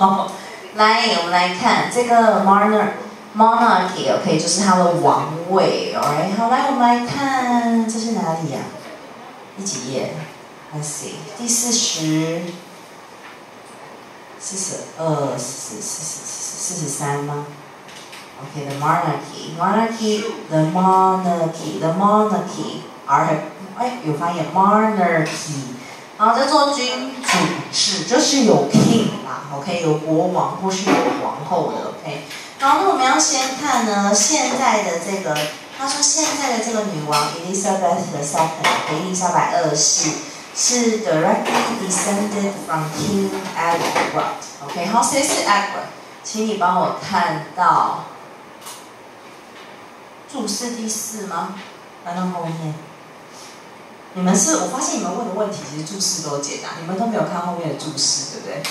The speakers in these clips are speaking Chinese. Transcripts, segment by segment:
好来，我们来看这个 monarch monarchy，OK，就是它的王位，Alright，好，来我们来看这是哪里呀？第几页？Let's see，第四十、四十二、四十四、四十四十三吗？OK，the monarchy，monarchy，the monarchy，the monarchy，而哎有发现 monarchy。好，叫做君主制，就是有 king 啦，OK，有国王或是有皇后的，OK。好，那我们要先看呢，现在的这个，他说现在的这个女王 Elizabeth the Second，伊丽莎白二世，是 directly descended from King Edward，OK。好，谁是 Edward？请你帮我看到注释第四吗？翻到后面。你们是我发现你们问的问题，其实注释都有解答，你们都没有看后面的注释，对不对？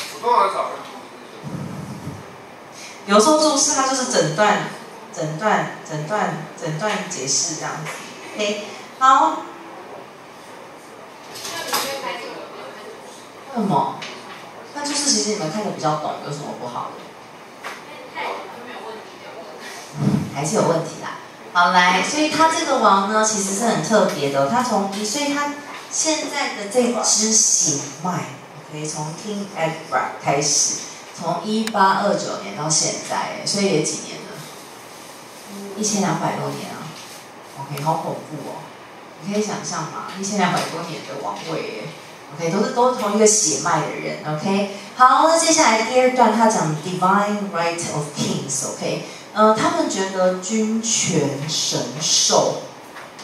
有时候注释它就是整段、整段、整段、整段解释这样子。OK，好。为什么？那就是其实你们看的比较懂，有什么不好的？还是有问题啦。好来，所以他这个王呢，其实是很特别的。他从，所以他现在的这支血脉，OK，从 King Edward 开始，从一八二九年到现在，所以也几年了，一千两百多年啊。OK，好恐怖哦！你可以想象吗？一千两百多年的王位，OK，都是都是同一个血脉的人。OK，好，那接下来第二段他讲 Divine Right of Kings，OK。呃，他们觉得君权神授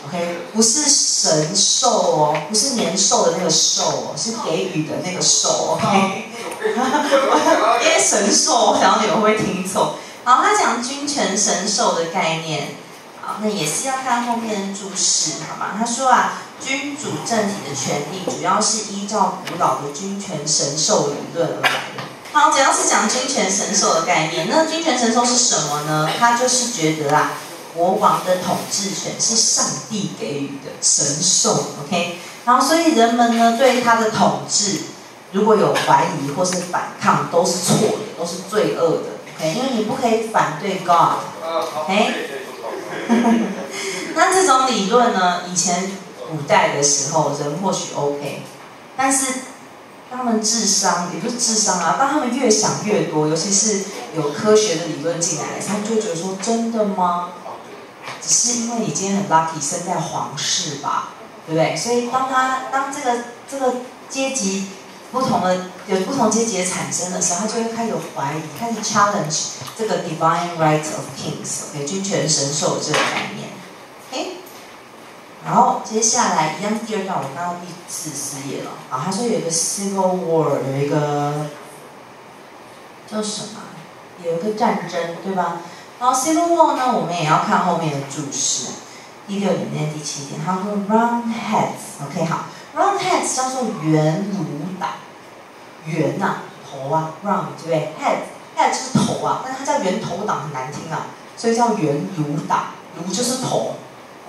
，OK，不是神授哦，不是年兽的那个兽哦，是给予的那个授，OK。因为神授，我想你们会听错。好，他讲君权神授的概念，好，那也是要看后面的注释，好吗？他说啊，君主政体的权利主要是依照古老的君权神授理论而来的。好，主要是讲君权神授的概念。那君权神授是什么呢？他就是觉得啊，国王的统治权是上帝给予的神授，OK。然后，所以人们呢对他的统治如果有怀疑或是反抗，都是错的，都是罪恶的，OK。因为你不可以反对 God，OK。那这种理论呢，以前古代的时候人或许 OK，但是。他们智商也不是智商啊，当他们越想越多，尤其是有科学的理论进来的，他们就觉得说真的吗？只是因为你今天很 lucky 生在皇室吧，对不对？所以当他当这个这个阶级不同的有不同阶级的产生的时候，他就会开始怀疑，开始 challenge 这个 divine right of kings，OK，君权神授这个概念。然后接下来一样，第二段我刚刚第四四页了。啊，他说有一个 civil war，有一个叫什么？有一个战争，对吧？然后 civil war 呢，我们也要看后面的注释。第六里面第七点，他说 roundheads，OK，好，roundheads 叫做圆颅党，圆呐，头啊，round 对不对？head，head 就是头啊，但是它叫圆头党很难听啊，所以叫圆颅党，颅就是头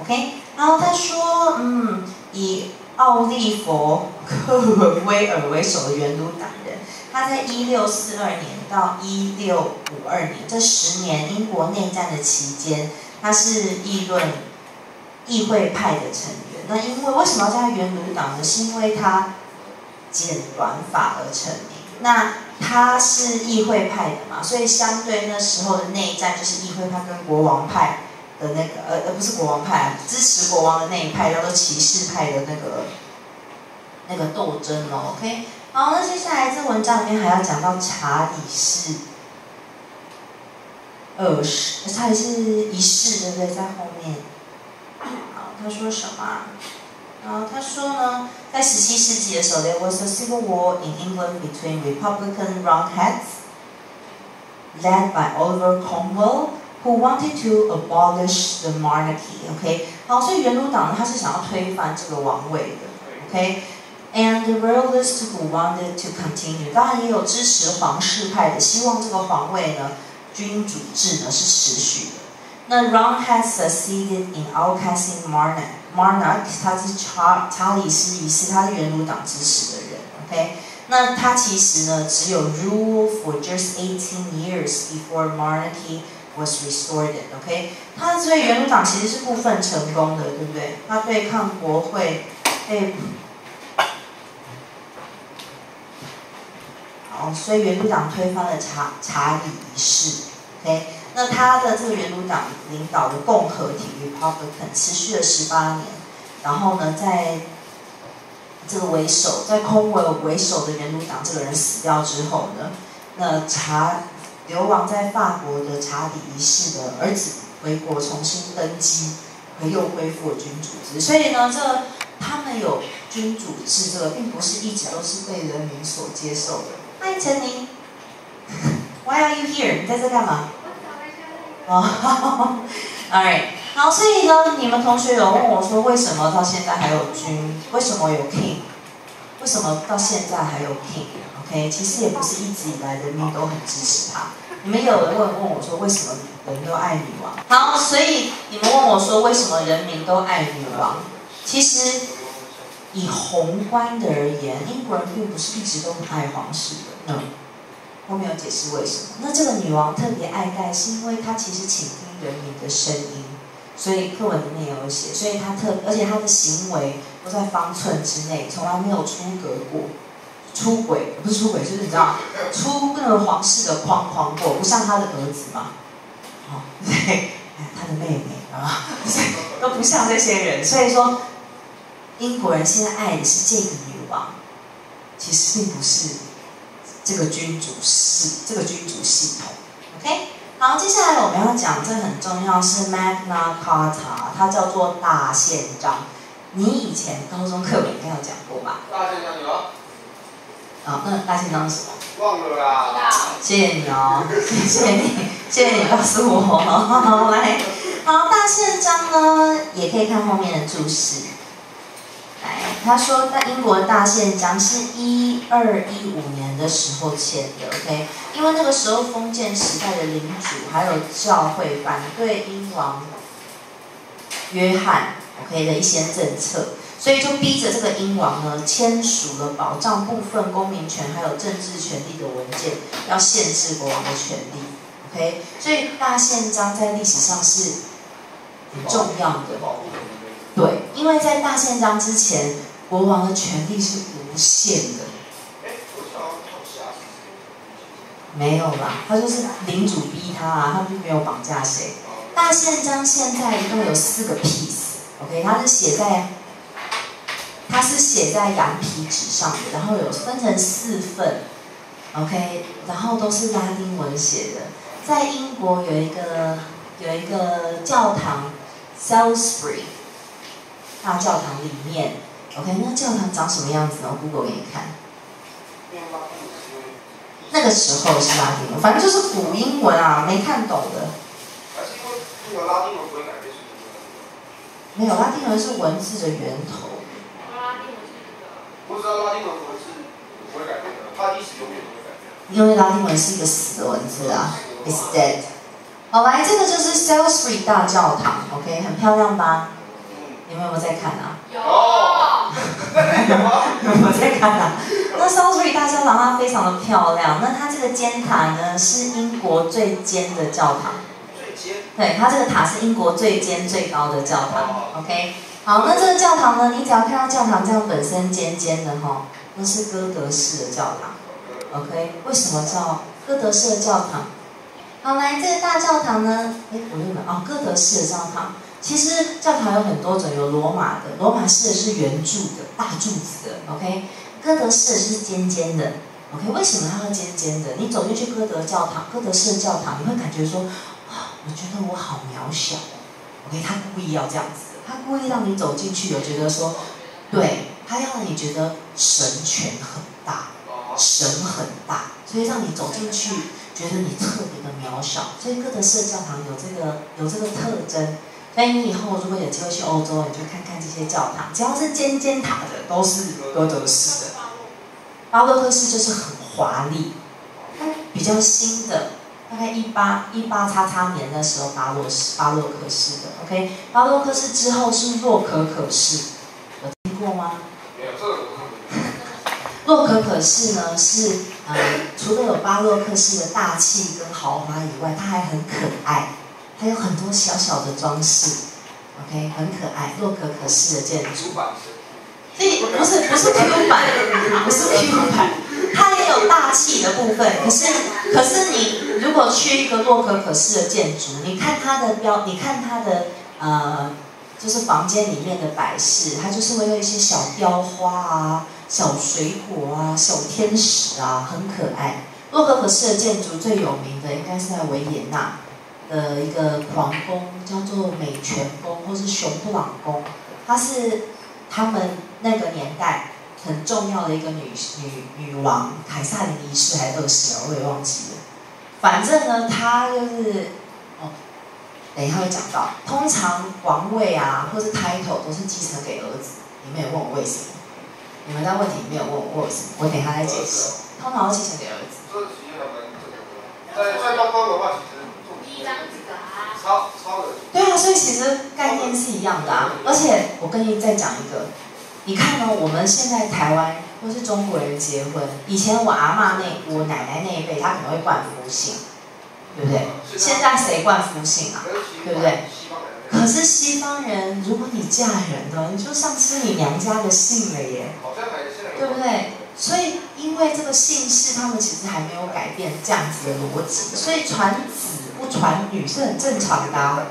，OK。然后他说，嗯，以奥利佛克伦威尔为首的元鲁党人，他在一六四二年到一六五二年这十年英国内战的期间，他是议论议会派的成员。那因为为什么要叫他元鲁党呢？是因为他剪短发而成名。那他是议会派的嘛，所以相对那时候的内战，就是议会派跟国王派。的那个呃呃不是国王派，支持国王的那一派叫做骑士派的那个那个斗争哦，OK，好，那接下来这文章里面还要讲到查理士二世，查理是一世对不对？在后面，好，他说什么？啊，他说呢，在十七世纪的时候，there was a civil war in England between Republican Roundheads led by Oliver Cromwell. Who wanted to abolish the monarchy? OK，好，所以元鲁党呢，他是想要推翻这个王位的。OK，and the royalists who wanted to continue，当然也有支持皇室派的，希望这个皇位呢，君主制呢是持续的。那 Ron has succeeded in outcasting monarch，monarch 他是查查理斯一世，他是元鲁党支持的人。OK， 那它其实呢，只有 rule for just eighteen years before monarchy Was restored. OK，他所以元鲁党其实是部分成功的，对不对？他对抗国会被。好，所以元鲁党推翻了查查理一世，OK，那他的这个元鲁党领导的共和体 Republican 持续了十八年，然后呢，在这个为首，在空为为首的元鲁党这个人死掉之后呢，那查流亡在法国的查理一世的儿子回国重新登基，又恢复了君主制，所以呢，这他们有君主制，这个并不是一直都是被人民所接受的。嗨，陈宁，Why are you here？你在这干嘛？哦，Alright，好，所以呢，你们同学有问我说，为什么到现在还有君？为什么有 king？为什么到现在还有 king？OK，其实也不是一直以来人民都很支持他。你们有人问问我说，为什么人都爱女王？好，所以你们问我说，为什么人民都爱女王？其实。以宏观的而言，英国人并不是一直都很爱皇室的。嗯，我没有解释为什么。那这个女王特别爱戴，是因为她其实倾听人民的声音，所以课文里面有写。所以她特，而且她的行为都在方寸之内，从来没有出格过，出轨不是出轨，就是你知道，出那个皇室的框框过，不像他的儿子嘛，哦，他的妹妹啊，都不像这些人，所以说。英国人现在爱的是这个女王，其实并不是这个君主是这个君主系统。OK，好，接下来我们要讲这很重要是 Magna Carta，它叫做大宪章。你以前高中课本应该有讲过吧？大宪章有。啊，那大宪章是什么？忘了啦。谢谢你哦，谢谢你，谢谢你告诉我。好来，好，大宪章呢，也可以看后面的注释。他说，在英国大宪章是一二一五年的时候签的，OK，因为那个时候封建时代的领主还有教会反对英王约翰，OK 的一些政策，所以就逼着这个英王呢签署了保障部分公民权还有政治权利的文件，要限制国王的权利，OK，所以大宪章在历史上是很重要的，对，因为在大宪章之前。国王的权力是无限的。没有啦，他就是领主逼他啊，他并没有绑架谁。大宪章现在一共有四个 piece，OK，它是写在，它是写在羊皮纸上的，然后有分成四份，OK，然后都是拉丁文写的。在英国有一个有一个教堂，Salisbury 大教堂里面。OK，那教堂长什么样子呢？Google 给你看。那个时候是拉丁文，反正就是古英文啊，没看懂的。没有拉丁文不会改变没有拉丁文是文字的源头。不知道拉丁文文字不会改变的，它历史永远不会改变。因为拉丁文是一个死的文字啊，is dead。好，来，这个就是 Salisbury 大教堂，OK，很漂亮吧？你们有没有在看啊？有。我在看啊，那 Salisbury 大教堂它非常的漂亮。那它这个尖塔呢，是英国最尖的教堂。最尖。对，它这个塔是英国最尖最高的教堂。OK，好，那这个教堂呢，你只要看到教堂这样本身尖尖的哈，那是哥德式的教堂。OK，为什么叫哥德式的教堂？好，来这个大教堂呢，哎，我认为哦，哥德式的教堂。其实教堂有很多种，有罗马的，罗马式的是圆柱的大柱子的，OK。哥德式的是尖尖的，OK。为什么它会尖尖的？你走进去哥德教堂，哥德式的教堂，你会感觉说，啊，我觉得我好渺小，OK。他故意要这样子，他故意让你走进去，有觉得说，对他要让你觉得神权很大，神很大，所以让你走进去觉得你特别的渺小。所以哥德式教堂有这个有这个特征。所以你以后如果有机会去欧洲，你就看看这些教堂，只要是尖尖塔的，都是哥德式的。巴洛克式就是很华丽，它比较新的，大概一八一八叉叉年的时候，巴洛斯巴洛克式的。OK，巴洛克式之后是洛可可式，有听过吗？没有这个。洛可可式呢是呃，除了有巴洛克式的大气跟豪华以外，它还很可爱，还有很多小小的装饰，OK，很可爱。洛可可式的建筑，所以不是不是 Q 版，不是 Q 版，它也有大气的部分。可是可是你如果去一个洛可可式的建筑，你看它的标，你看它的呃。就是房间里面的摆饰，它就是会有一些小雕花啊、小水果啊、小天使啊，很可爱。洛可可式的建筑最有名的应该是在维也纳的一个皇宫，叫做美泉宫或是熊布朗宫。它是他们那个年代很重要的一个女女女王凯撒琳一世还是二世啊，我也忘记了。反正呢，她就是哦。等一下会讲到，通常王位啊，或是 title 都是继承给儿子。你们有问我为什么？你们在问题没有问我为什么？我等一下再解释。通常会继承给儿子。在在东方的话，其实第一张纸啊，超超人。对啊，所以其实概念是一样的啊。而且我跟你再讲一个，你看呢，我们现在台湾或是中国人结婚，以前我阿妈那、我奶奶那一辈，他可能会冠夫姓。对不对？现在谁冠夫姓啊？对不对？可是西方人，如果你嫁人了，你就丧失你娘家的姓了耶，对不对？所以因为这个姓氏，他们其实还没有改变这样子的逻辑，所以传子不传女是很正常的。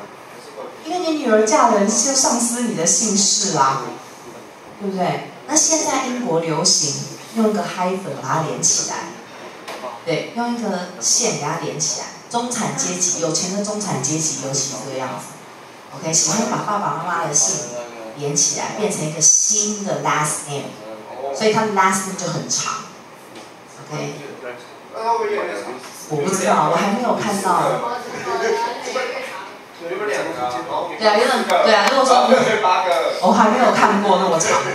因为你女儿嫁人，就丧失你的姓氏啦，对不对？那现在英国流行用个 hyphen 把它连起来，对，用一个线给它连起来。中产阶级，有钱的中产阶级尤其这个样子。OK，喜欢把爸爸妈妈的姓连起来，变成一个新的 last name，所以他的 last name 就很长。OK，我不知道，我还没有看到。对啊，有点对啊。如果说我还没有看过那么长的，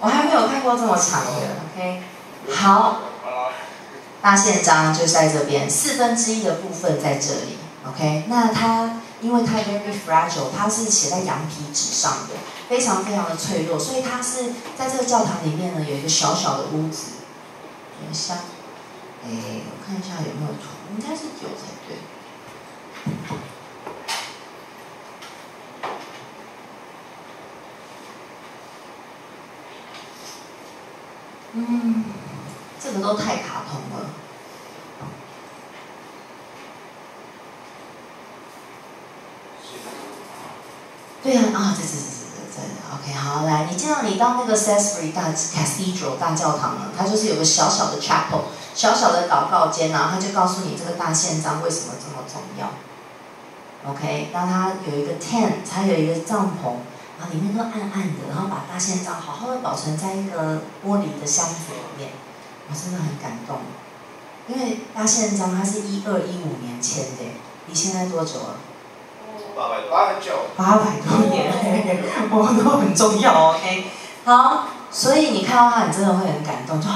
我还没有看过这么长的。OK，好。那宪章就在这边，四分之一的部分在这里，OK。那它因为它 very fragile，它是写在羊皮纸上的，非常非常的脆弱，所以它是在这个教堂里面呢有一个小小的屋子，有香，哎，我看一下有没有床，应该是有才对。嗯。这个都太卡通了。对啊，啊，这这这这这，OK，好，来，你见到你到那个 Sassbury 大 Cathedral 大教堂了，它就是有个小小的 chapel，小小的祷告间然后它就告诉你这个大宪章为什么这么重要。OK，那它有一个 tent，它有一个帐篷，然后里面都暗暗的，然后把大宪章好好的保存在一个玻璃的箱子里面。我真的很感动，因为大宪章它是一二一五年签的，离现在多久了？八百八很久。八百多年，我都很重要，OK。好，所以你看到它，你真的会很感动，就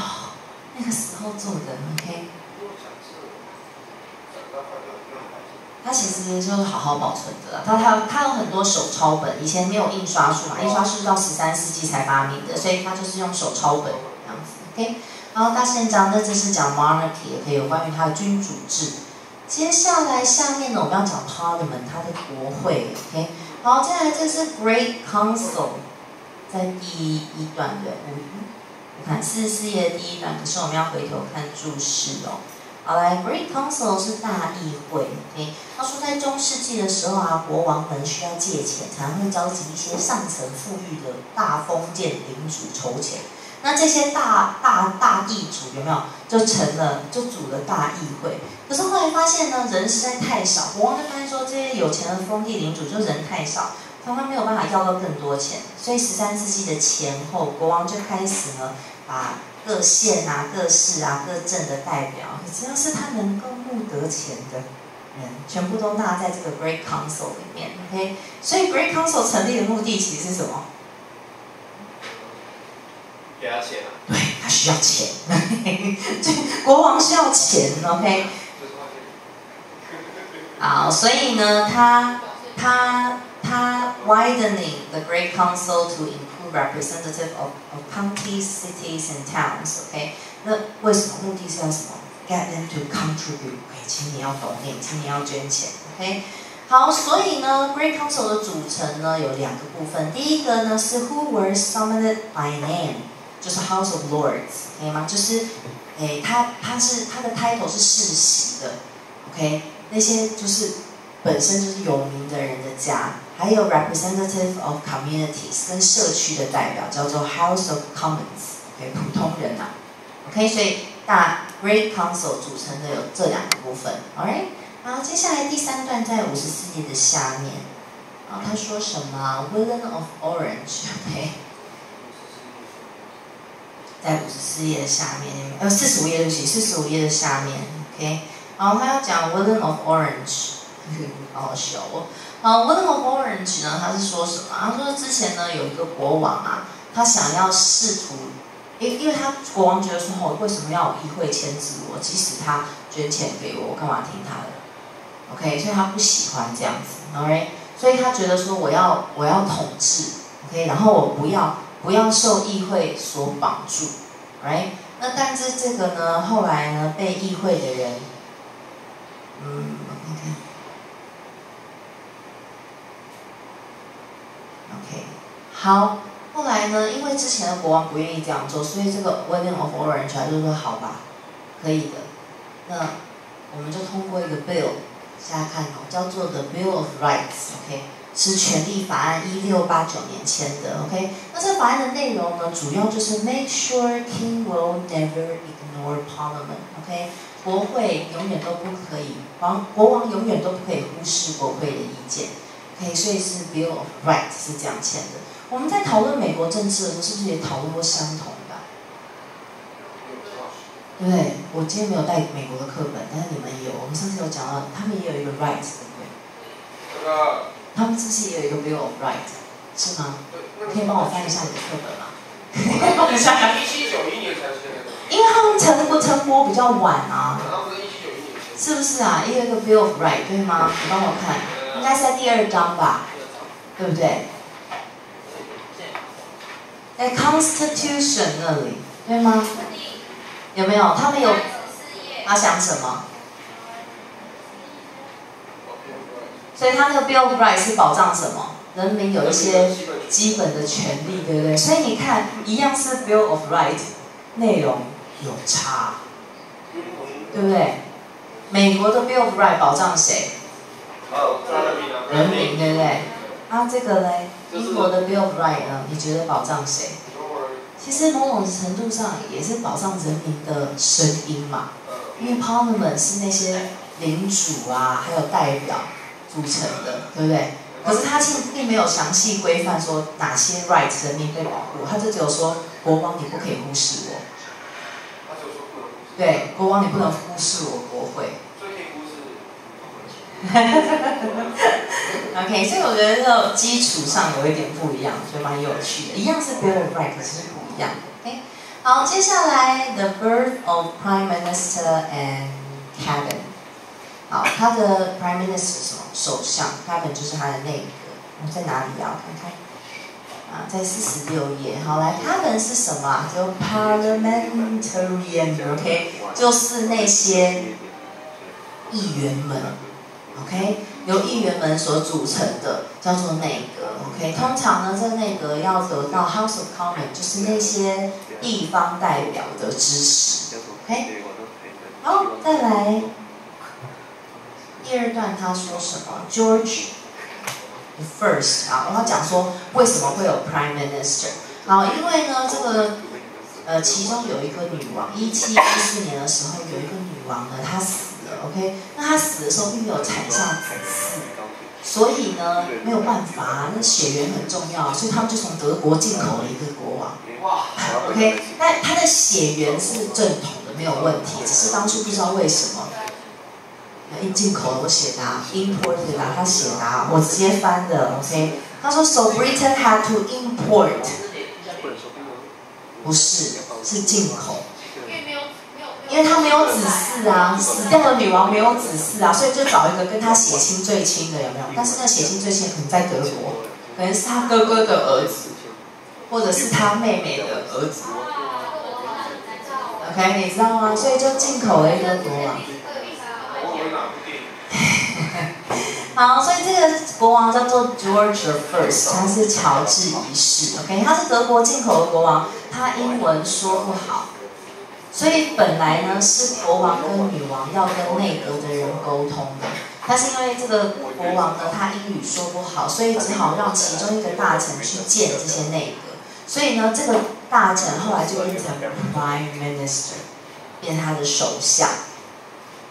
那个时候做的，OK。它其实就是好好保存的，它它它有很多手抄本，以前没有印刷术嘛，印刷术到十三世纪才发明的，所以它就是用手抄本这样子，OK。然后大宪章，那这是讲 monarchy，也可以有关于它的君主制。接下来下面呢，我们要讲 parliament，它的国会，OK。好，接下来这是 Great Council，在第一段的，我看四十四页的第一段，可是我们要回头看注释哦。好，来，Great Council 是大议会，OK。他说在中世纪的时候啊，国王们需要借钱，才会召集一些上层富裕的大封建领主筹钱。那这些大大大地主有没有就成了就组了大议会？可是后来发现呢，人实在太少，国王就发现说，这些有钱的封地领主就人太少，他们没有办法要到更多钱，所以十三世纪的前后，国王就开始呢，把各县啊、各市啊、各镇的代表，只要是他能够募得钱的人，全部都纳在这个 Great Council 里面。OK，所以 Great Council 成立的目的其实是什么？给他钱啊？对他需要钱，对国王需要钱，OK。好，所以呢，他他他 widening the Great Council to include representative of of counties, cities and towns. OK，那为什么目的是要什么？Get them to contribute. OK，请你要懂念，请你要捐钱。OK，好，所以呢，Great Council 的组成呢有两个部分。第一个呢是 Who were summoned by name，就是 House of Lords，可以吗？就是诶，他他是他的 title 是世袭的。OK，那些就是本身就是有名的人的家，还有 representative of communities 跟社区的代表叫做 House of Commons，OK，普通人呐。OK，所以大 Great Council 组成的有这两个部分。Alright，然后接下来第三段在五十四页的下面，然后他说什么？William of Orange，OK，在五十四页的下面，呃，四十五页对不起，四十五页的下面，OK。然后他要讲 William of Orange，好好笑哦。好，William of Orange 呢，他是说什么？他说之前呢有一个国王啊，他想要试图，因因为他国王觉得说，哦，为什么要有议会牵制我？即使他捐钱给我，我干嘛听他的？OK，所以他不喜欢这样子，OK，所以他觉得说，我要我要统治，OK，然后我不要不要受议会所绑住，Right？那但是这个呢，后来呢被议会的人。嗯 OK，好。后来呢，因为之前的国王不愿意这样做，所以这个 William of Orange 就说好吧，可以的。那我们就通过一个 bill，大家看哦，叫做 The Bill of Rights，OK，是权利法案，一六八九年签的，OK。那这个法案的内容呢，主要就是 Make sure King will never ignore Parliament，OK。国会永远都不可以，王国王永远都不可以忽视国会的意见所以是 Bill of Rights 是这样签的。我们在讨论美国政治的时候，是不是也讨论过相同的？对不对？我今天没有带美国的课本，但是你们有。我们上次有讲到，他们也有一个 Rights，对不对？他们是不是也有一个 Bill of Rights？是吗？可以帮我翻一下你的课本吗？一七九一年才签的。因为他们成国成国比较晚啊，是不是啊？也有一个 Bill of Right 对吗？你帮我看，应该是在第二章吧，对不对？在 Constitution 那里，对吗？有没有？他们有他想什么？所以他那个 Bill of Right 是保障什么？人民有一些基本的权利，对不对？所以你看，一样是 Bill of Right 内容。有差，对不对？美国的 Bill of Rights 保障谁？人民，对不对？啊，这个嘞，英国的 Bill of Rights 呢？你觉得保障谁？其实某种程度上也是保障人民的声音嘛。因为 Parliament 是那些领主啊，还有代表组成的，对不对？可是他并并没有详细规范说哪些 rights 人民被保护，他就只有说国王你不可以忽视我。对，国王你不能忽视我国会。OK，所以我觉得这个基础上有一点不一样，就蛮有趣的。一样是 Bill of Rights，可是不一样。OK，好，接下来 The birth of Prime Minister and Cabinet。好，他的 Prime Minister 什么？首相，Cabinet 就是他的内阁。我在哪里啊？看看。啊，在四十六页，好来，他们是什么？就 parliamentarian，OK，就是那些议员们，OK，由议员们所组成的，叫做内阁，OK。通常呢，这内阁要得到 House of Commons，就是那些地方代表的支持，OK。好，再来，第二段他说什么？George the。First 啊，然后讲说为什么会有 Prime Minister？好，因为呢，这个呃，其中有一个女王，一七一四年的时候，有一个女王呢，她死。OK，那他死的时候并没有产下子嗣，所以呢，没有办法，那血缘很重要，所以他们就从德国进口了一个国王。OK，那他的血缘是正统的，没有问题，只是当初不知道为什么。一进口我写的，imported 啊，他写的，我直接翻的，OK。他说，So Britain had to import，不是，是进口。因为他没有子嗣啊，死掉的女王没有子嗣啊，所以就找一个跟他血亲最亲的，有没有？但是那血亲最亲可能在德国，可能是他哥哥的儿子，或者是他妹妹的儿子。OK，你知道吗？所以就进口了一个国王。好，所以这个国王叫做 George the First，他是乔治一世。OK，他是德国进口的国王，他英文说不好。所以本来呢是国王跟女王要跟内阁的人沟通的，但是因为这个国王呢他英语说不好，所以只好让其中一个大臣去见这些内阁。所以呢这个大臣后来就变成 Prime Minister，变他的首相，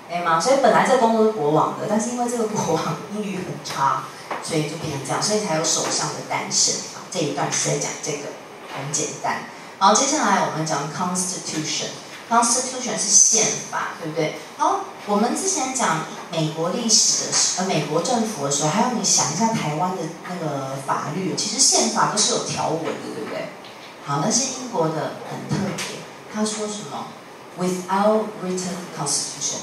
可以吗？所以本来这工作是国王的，但是因为这个国王英语很差，所以就变成这样，所以才有首相的诞生。这一段是在讲这个，很简单。好，接下来我们讲 Constitution。Constitution 是宪法，对不对？好，我们之前讲美国历史的时，呃，美国政府的时候，还有你想一下台湾的那个法律，其实宪法都是有条文的，对不对？好，但是英国的很特别，他说什么？Without written constitution，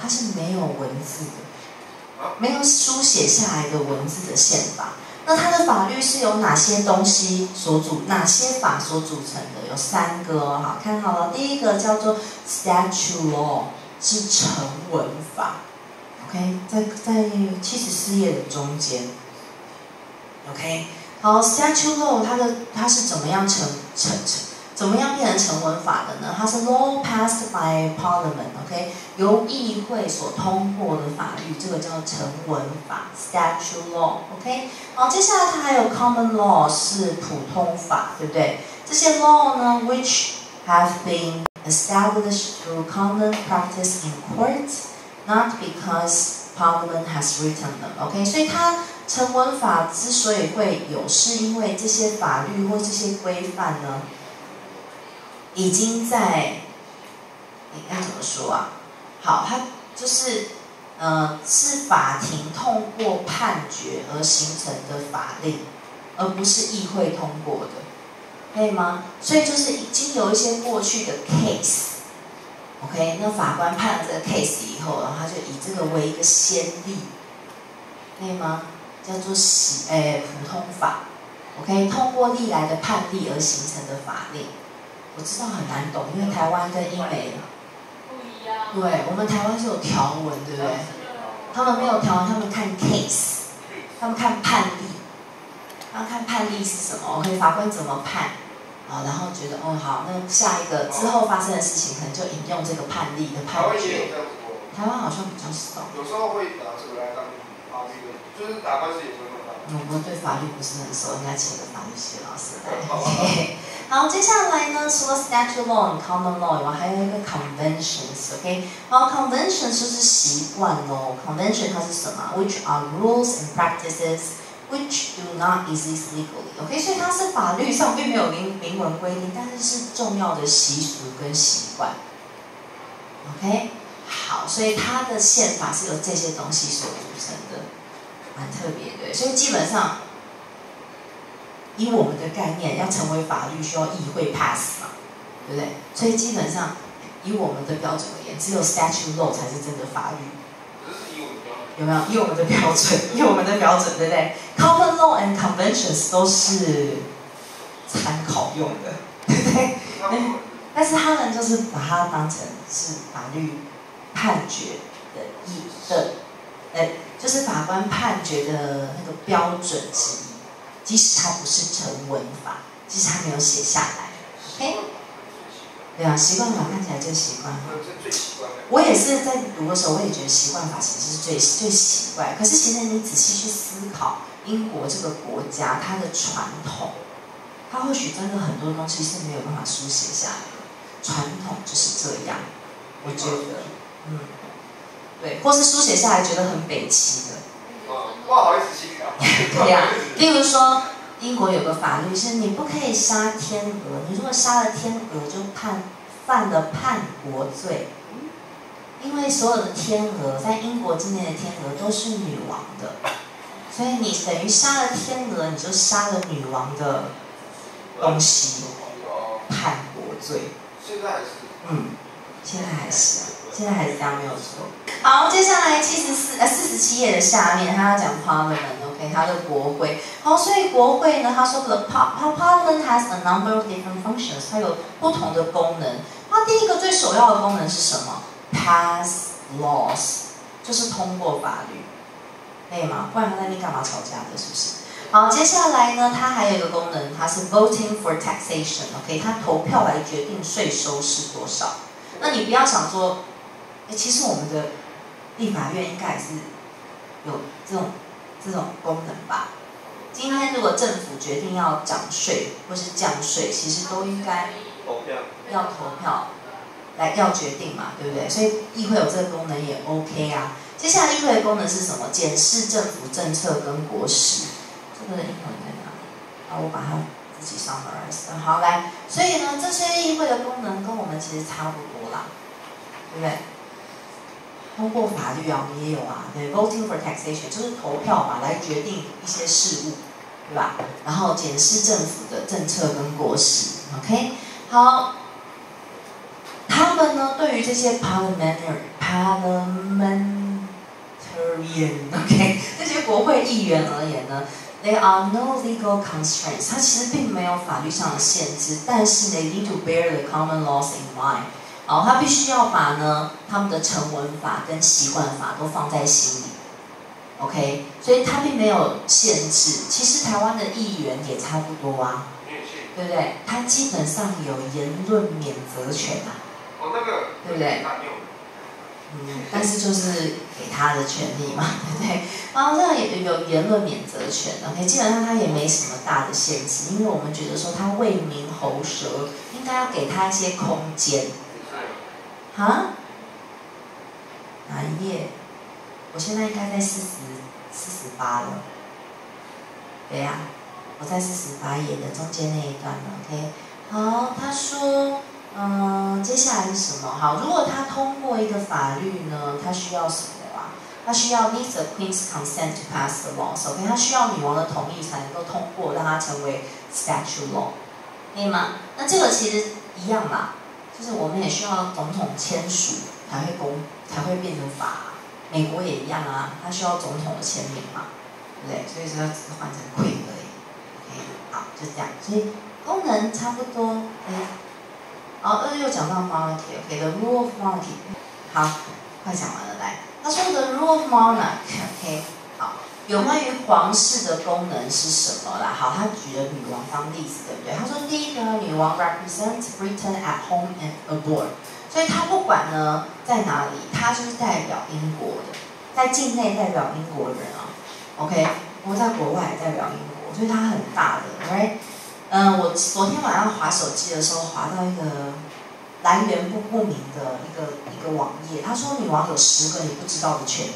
它是没有文字的，没有书写下来的文字的宪法。那它的法律是由哪些东西所组？哪些法所组成的？有三个哦，好看好了。第一个叫做 statute law，是成文法。OK，在在七十四页的中间。OK，好，statute law 它的它是怎么样成成成？怎么样变成成文法的呢？它是 law passed by parliament，OK，由议会所通过的法律，这个叫成文法 （statute law），OK。好，接下来它还有 common law，是普通法，对不对？这些 law 呢，which have been established through common practice in court，not because parliament has written them，OK。所以它成文法之所以会有，是因为这些法律或这些规范呢。已经在，应该怎么说啊？好，它就是，呃，是法庭通过判决而形成的法令，而不是议会通过的，可以吗？所以就是已经有一些过去的 case，OK，那法官判了这个 case 以后，然后他就以这个为一个先例，可以吗？叫做喜，诶，普通法，OK，通过历来的判例而形成的法令。我知道很难懂，因为台湾跟英美不一样。对，我们台湾是有条文，对不对？他们没有条文，他们看 case，他们看判例，他们看判例是什么？OK，法官怎么判？啊，然后觉得，哦，好，那下一个之后发生的事情，可能就引用这个判例的判决。台湾好像比较少。有时候会拿这个来当法律的，就是打官司也会用到。我们对法律不是很熟，应该请个法律系老师来。好，接下来呢，除了 statute law、common law 以外，还有一个 conventions，OK？好，conventions 就是习惯喽。convention 它是什么？Which are rules and practices which do not exist legally，OK？所以它是法律上并没有明明文规定，但是是重要的习俗跟习惯，OK？好，所以它的宪法是由这些东西所组成的，蛮特别的。所以基本上。以我们的概念，要成为法律需要议会 pass 嘛，对不对？所以基本上，以我们的标准而言，只有 statute law 才是真的法律。有没有？以我们的标准，以我们的标准，对不对？Common law and conventions 都是参考用的，对不对？但是他们就是把它当成是法律判决的意的，呃，就是法官判决的那个标准之一。即使它不是成文法，即使它没有写下来，OK？对啊，习惯法看起来就习惯。我也是在读的时候，我也觉得习惯法其实是最最奇怪。可是其实你仔细去思考，英国这个国家它的传统，它或许真的很多东西是没有办法书写下来的。传统就是这样，我觉得，嗯，对，或是书写下来觉得很北齐的。不好意思，心跳。对呀，例如说，英国有个法律是你不可以杀天鹅，你如果杀了天鹅，就判犯了叛国罪。因为所有的天鹅在英国境内的天鹅都是女王的，所以你等于杀了天鹅，你就杀了女王的东西，叛国罪。现在是。嗯。现在还是，现在还是这样没有错。好，接下来七十四呃四十七页的下面，他要讲 Parliament，OK，他的国会。好，所以国会呢，他说 The Parliament has a number of different functions，它有不同的功能。它第一个最首要的功能是什么？Pass laws，就是通过法律，可以吗？不然他在那干嘛吵架的？是不是？好，接下来呢，它还有一个功能，它是 voting for taxation，OK，它投票来决定税收是多少。那你不要想说，其实我们的立法院应该也是有这种这种功能吧？今天如果政府决定要涨税或是降税，其实都应该投票，要投票来要决定嘛，对不对？所以议会有这个功能也 OK 啊。接下来议会的功能是什么？检视政府政策跟国史。这个英文在哪里？啊，我把它自己 summarize。好，来，所以呢，这些议会的功能跟我们其实差不多啦，对不对？通过法律啊，我们也有啊，对，voting for taxation 就是投票嘛，来决定一些事务，对吧？然后检视政府的政策跟国史，OK？好，他们呢，对于这些 parliamentary，parliamentarian，OK？这些国会议员而言呢？There are no legal constraints。它其实并没有法律上的限制，但是 they need to bear the common laws in mind。哦，他必须要把呢他们的成文法跟习惯法都放在心里。OK，所以他并没有限制。其实台湾的议员也差不多啊，对不对？他基本上有言论免责权啊，对不对？嗯，但是就是给他的权利嘛，对不对？然后这样也有言论免责权，OK，基本上他也没什么大的限制，因为我们觉得说他为民喉舌，应该要给他一些空间。哈？哪一页？我现在应该在四十四十八了。对呀，我在四十八页的中间那一段了，OK。好，他说。嗯，接下来是什么？好，如果他通过一个法律呢，他需要什么啊？他需要 needs the queen's consent to pass the law。OK，他需要女王的同意才能够通过，让它成为 statute law，可以吗？那这个其实一样嘛，就是我们也需要总统签署才会公，才会变成法。美国也一样啊，他需要总统的签名嘛，对不对？所以说只是换成 queen 而已。OK，好，就这样，所以功能差不多。哎。好，二又讲到 monarchy，OK，the rule of monarchy，好，快讲完了，来，他说的 rule of monarchy，OK，有关于皇室的功能是什么啦？好，他举了女王当例子，对不对？他说第一个，女王 represents Britain at home and abroad，所以她不管呢在哪里，她就是代表英国的，在境内代表英国人啊，OK，我在国外代表英国，所以她很大的，right？嗯，我昨天晚上划手机的时候，划到一个来源不不明的一个一个网页，他说女王有十个你不知道的权利。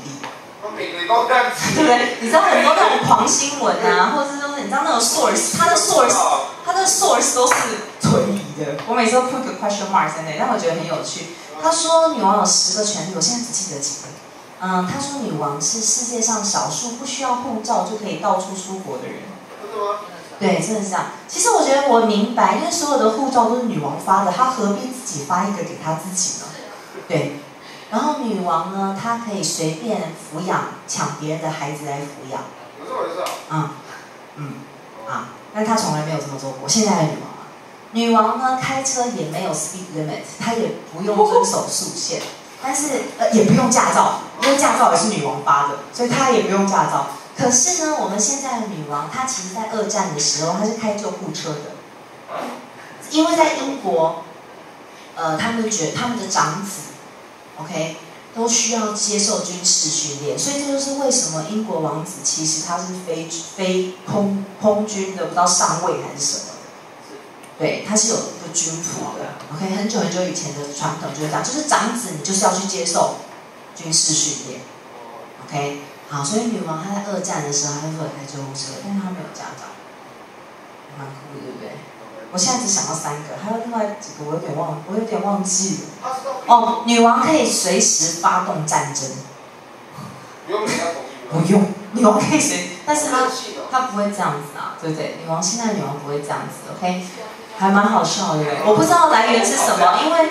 每个都这样子。对不对？你知道很多那种狂新闻啊，或者是说你知道那种 source，它的 source，它的 source 都是存疑的。我每次都 put 个 question mark 在那，但我觉得很有趣。他说女王有十个权利，我现在只记得几个。嗯，他说女王是世界上少数不需要护照就可以到处出国的人。对，真的是这样。其实我觉得我明白，因为所有的护照都是女王发的，她何必自己发一个给她自己呢？对。然后女王呢，她可以随便抚养、抢别人的孩子来抚养。有这回事啊？嗯，啊，那她从来没有这么做过。现在的女王啊，女王呢开车也没有 speed limit，她也不用遵守速限，但是呃也不用驾照，因为驾照也是女王发的，所以她也不用驾照。可是呢，我们现在的女王，她其实，在二战的时候，她是开救护车的，因为在英国，呃，他们觉他们的长子，OK，都需要接受军事训练，所以这就是为什么英国王子其实他是飞飞空空军的，不知道上尉还是什么，对，他是有一个军服的，OK，很久很久以前的传统就是这样，就是长子你就是要去接受军事训练，OK。好，所以女王她在二战的时候，她就会开救护车，但是她没有驾照，蛮酷的，对不对？我现在只想到三个，还有另外几个我有点忘，我有点忘记了。哦，女王可以随时发动战争。不用人家同意。不用，女王可以随，但是她她不会这样子啊，对不对？女王现在女王不会这样子，OK？还蛮好笑的，我不知道来源是什么，因为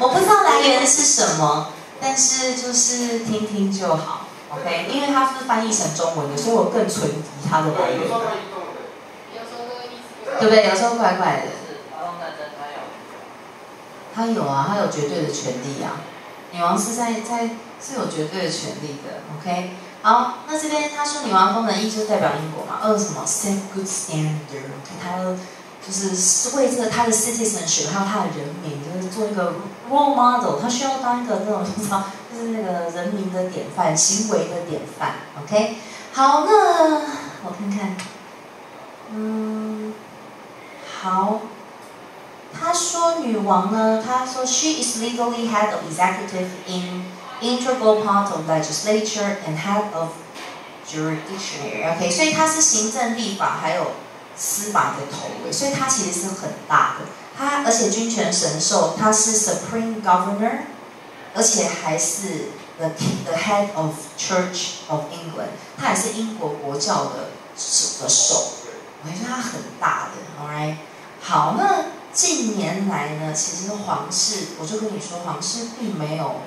我不知道来源是什么，但是就是听听就好，OK？因为它是翻译成中文的，所以我更存疑它的来源。对不对？有时候怪怪的。他有啊，他有绝对的权利啊。女王是在在是有绝对的权利的，OK？好，那这边他说女王功能一就代表英国嘛，二什么 set good standard，他就是为这个他的 citizenship，还有他的人民，就是做一个 role model，他需要当一个那种就是那个人民的典范，行为的典范，OK？好，那我看看，嗯，好。他说女王呢，他说 she is legally head of executive in integral part of legislature and head of jurisdiction. OK，所以她是行政、立法还有司法的头位，所以她其实是很大的。她而且君权神授，她是 supreme governor，而且还是 the the head of Church of England，她也是英国国教的的首。我觉得她很大的，All right， 好那。近年来呢，其实皇室，我就跟你说，皇室并没有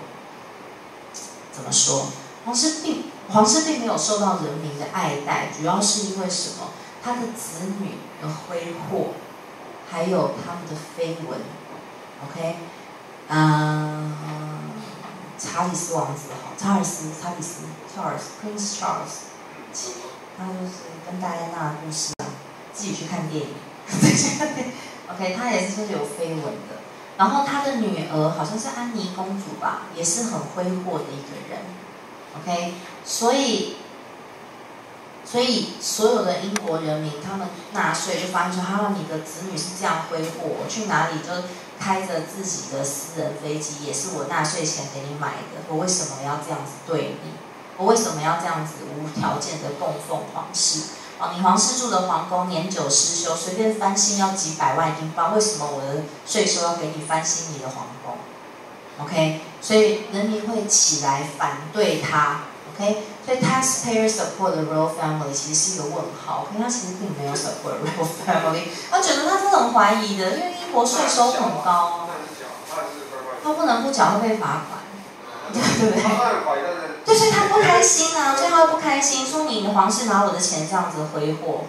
怎么说，皇室并皇室并没有受到人民的爱戴，主要是因为什么？他的子女的挥霍，还有他们的绯闻。OK，嗯，查理斯王子好，查尔斯，查理斯，Charles，Prince Charles，他就是跟戴安娜的故事啊，自己去看电影，自己去看电影。OK，他也是有绯闻的，然后他的女儿好像是安妮公主吧，也是很挥霍的一个人。OK，所以，所以所有的英国人民他们纳税就发现说，哈，你的子女是这样挥霍，我去哪里就开着自己的私人飞机，也是我纳税钱给你买的，我为什么要这样子对你？我为什么要这样子无条件的供奉皇室？哦，你皇室住的皇宫年久失修，随便翻新要几百万英镑，为什么我的税收要给你翻新你的皇宫？OK，所以人民会起来反对他。OK，所以 taxpayers support the royal family 其实是一个问号。OK，他其实并没有 support royal family，他觉得他是很怀疑的，因为英国税收很高，他不能不缴会被罚款，对不对？对，所以他不开心啊，所以他不开心，说你皇室拿我的钱这样子挥霍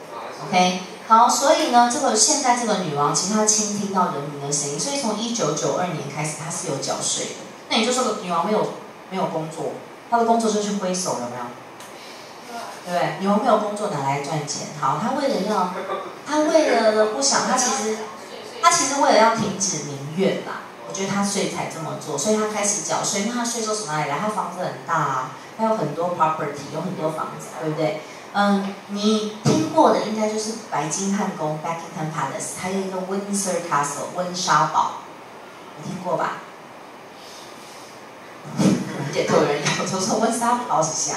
，OK，好，所以呢，这个现在这个女王其实她倾听到人民的声音，所以从一九九二年开始，她是有缴税的。那也就是说，女王没有没有工作，她的工作就是挥手，有没有？对不对？女王没有工作，哪来赚钱？好，她为了要，她为了不想，她其实，她其实为了要停止民怨啦。我觉得他所以才这么做，所以他开始缴税。那他税收从哪里来？他房子很大啊，他有很多 property，有很多房子，对不对？嗯，你听过的应该就是白金汉宫 （Buckingham Palace），还有一个 Windsor Castle（ 温莎堡），你听过吧？也有人有，就说温莎堡是啥？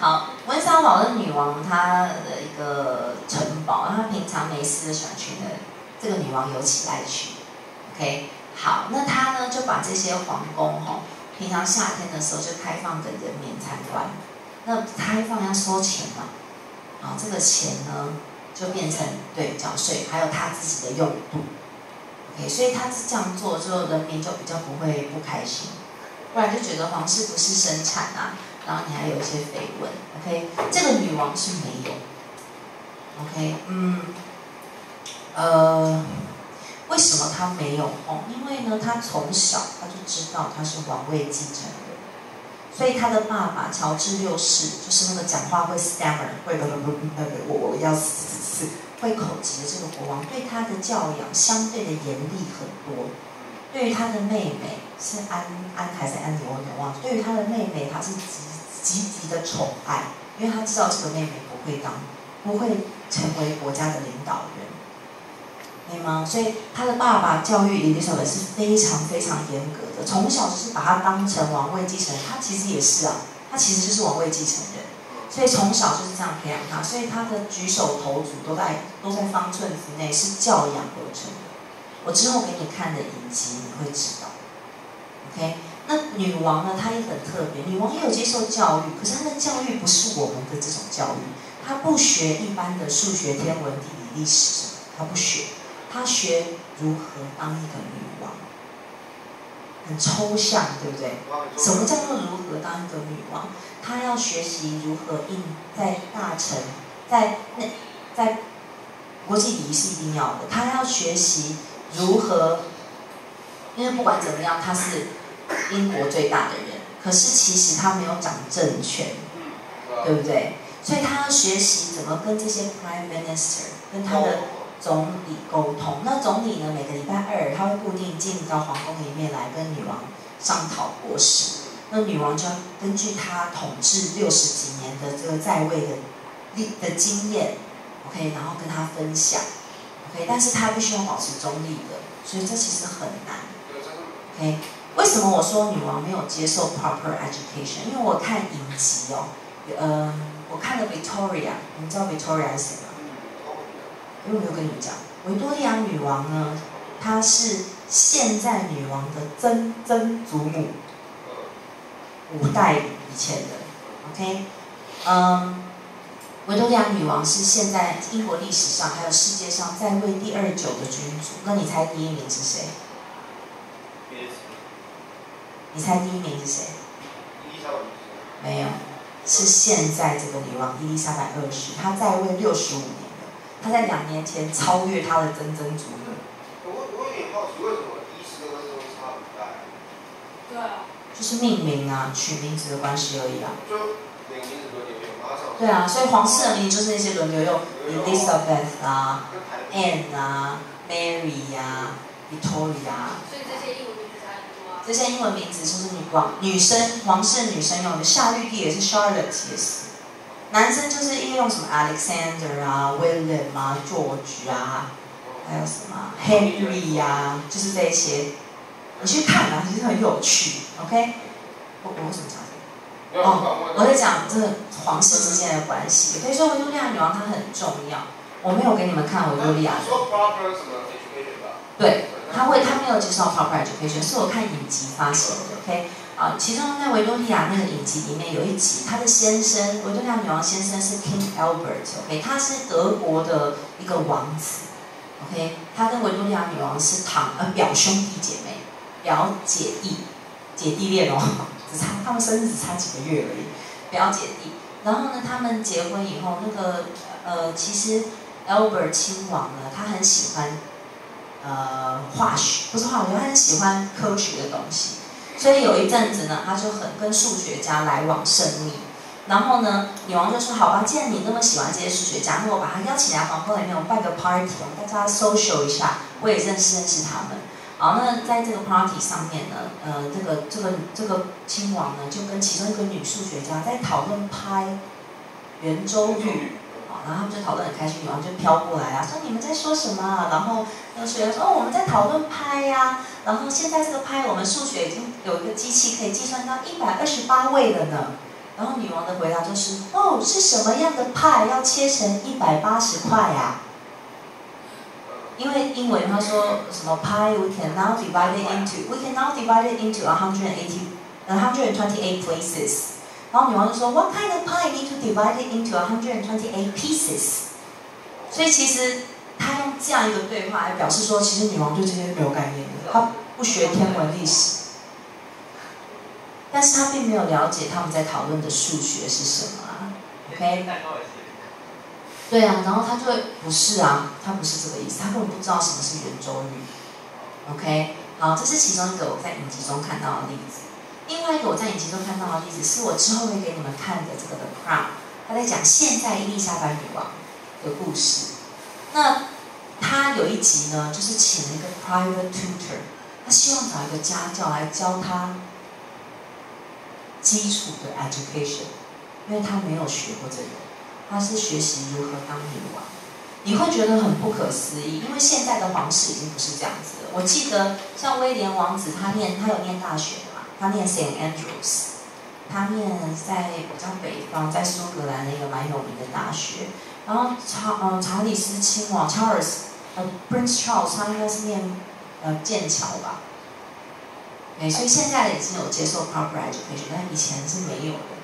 好，温莎堡是女王她的一个城堡，她平常没事就喜欢去那这个女王有起来去，OK。好，那他呢就把这些皇宫哈，平常夏天的时候就开放给人民参观。那开放要收钱嘛？好，这个钱呢就变成对缴税，还有他自己的用度。OK，所以他是这样做之后，人民就比较不会不开心，不然就觉得皇室不是生产啊，然后你还有一些绯闻。OK，这个女王是没有。OK，嗯，呃。为什么他没有哦？因为呢，他从小他就知道他是王位继承人，所以他的爸爸乔治六世就是那个讲话会 stammer，会我我要死死死会口疾的这个国王，对他的教养相对的严厉很多。对于他的妹妹是安安还是安妮，我有点忘记。对于他的妹妹，他是极极极的宠爱，因为他知道这个妹妹不会当，不会成为国家的领导人。对吗？所以他的爸爸教育伊丽莎白是非常非常严格的，从小就是把他当成王位继承人。他其实也是啊，他其实就是王位继承人，所以从小就是这样培养他。所以他的举手投足都在都在方寸之内，是教养而成的。我之后给你看的影集你会知道。OK，那女王呢？她也很特别，女王也有接受教育，可是她的教育不是我们的这种教育，她不学一般的数学、天文、地理、历史，她不学。他学如何当一个女王很抽象，对不对？什么叫做如何当一个女王？他要学习如何应在大臣，在那在国际礼仪是一定要的。他要学习如何，因为不管怎么样，他是英国最大的人，可是其实他没有掌政权，对不对？所以他要学习怎么跟这些 prime minister 跟他的总理沟通。那总理呢，每个礼拜二他会固定进到皇宫里面来跟女王商讨国事。那女王就根据她统治六十几年的这个在位的历的经验，OK，然后跟她分享，OK，但是她必须要保持中立的，所以这其实很难，OK。为什么我说女王没有接受 proper education？因为我看影集哦，嗯，我看了 Victoria，你知道 Victoria 是谁吗？因为我没有跟你们讲，维多利亚女王呢，她是现在女王的曾曾祖母。五代以前的，OK，嗯，维多利亚女王是现在英国历史上还有世界上在位第二久的君主。那你猜第一名是谁？你猜第一名是谁？没有，是现在这个女王伊丽莎白二世，她在位六十五年了，她在两年前超越他的曾曾祖母。我我有点好奇，为什么一世跟二世会差五代？对啊。就是命名啊，取名字的关系而已啊。就名字轮流用，马上。对啊，所以皇室的名就是那些轮流用，Elizabeth 啊，Anne 啊，Mary 呀，Victoria。所以这些英文名字才很多啊。这些英文名字就是女王、女生、皇室女生用的，夏绿蒂也是，Charlotte 也是。男生就是应用什么 Alexander 啊，William 啊，George 啊，还有什么 Henry 啊，就是这些。你去看啊，其实很有趣，OK？我我为什么讲这个？哦，我在讲这个皇室之间的关系。可以说维多利亚女王她很重要。我没有给你们看维多利亚。说 proper 什么 education 吧？对，他会，他没有介绍 proper education，是我看影集发现的，OK？啊，其中在维多利亚那个影集里面有一集，她的先生维多利亚女王先生是 King Albert，OK？他是德国的一个王子，OK？他跟维多利亚女王是堂呃表兄弟姐妹。表姐弟，姐弟恋哦，只差他们生日只差几个月而已。表姐弟，然后呢，他们结婚以后，那个呃，其实 Albert 亲王呢，他很喜欢呃化学，不是化学，他很喜欢科学的东西。所以有一阵子呢，他就很跟数学家来往甚密。然后呢，女王就说：“好吧，既然你那么喜欢这些数学家，那我把他邀请来皇宫里面，我们办个 party，我们大家 social 一下，我也认识认识他们。”好，那在这个 party 上面呢，呃，这个这个这个亲王呢，就跟其中一个女数学家在讨论拍圆周率，然后他们就讨论很开心，女王就飘过来啊，说你们在说什么？然后那个学家说，哦，我们在讨论拍呀，然后现在这个拍，我们数学已经有一个机器可以计算到一百二十八位了呢。然后女王的回答就是，哦，是什么样的派要切成一百八十块呀？因为英文他说什么 pi we can now divide it into we can now divide it into a hundred eighty a hundred twenty eight places。然后女王就说 What kind of pie need to divide it into a hundred twenty eight pieces？所以其实他用这样一个对话来表示说，其实女王对这些没有概念的，她不学天文历史，但是她并没有了解他们在讨论的数学是什么啊？OK？对啊，然后他就会不是啊，他不是这个意思，他根本不知道什么是圆周率。OK，好，这是其中一个我在影集中看到的例子。另外一个我在影集中看到的例子，是我之后会给你们看的这个的 Crown，他在讲现在伊丽莎白女王的故事。那他有一集呢，就是请了一个 private tutor，他希望找一个家教来教他基础的 education，因为他没有学过这个。他是学习如何当女王，你会觉得很不可思议，因为现在的皇室已经不是这样子了。我记得像威廉王子，他念他有念大学，他念 Saint Andrews，他念在比较北方，在苏格兰的一个蛮有名的大学。然后查嗯查理斯亲王 Charles 呃 Prince Charles 他应该是念呃剑桥吧，哎，所以现在已经有接受 proper education，但以前是没有的。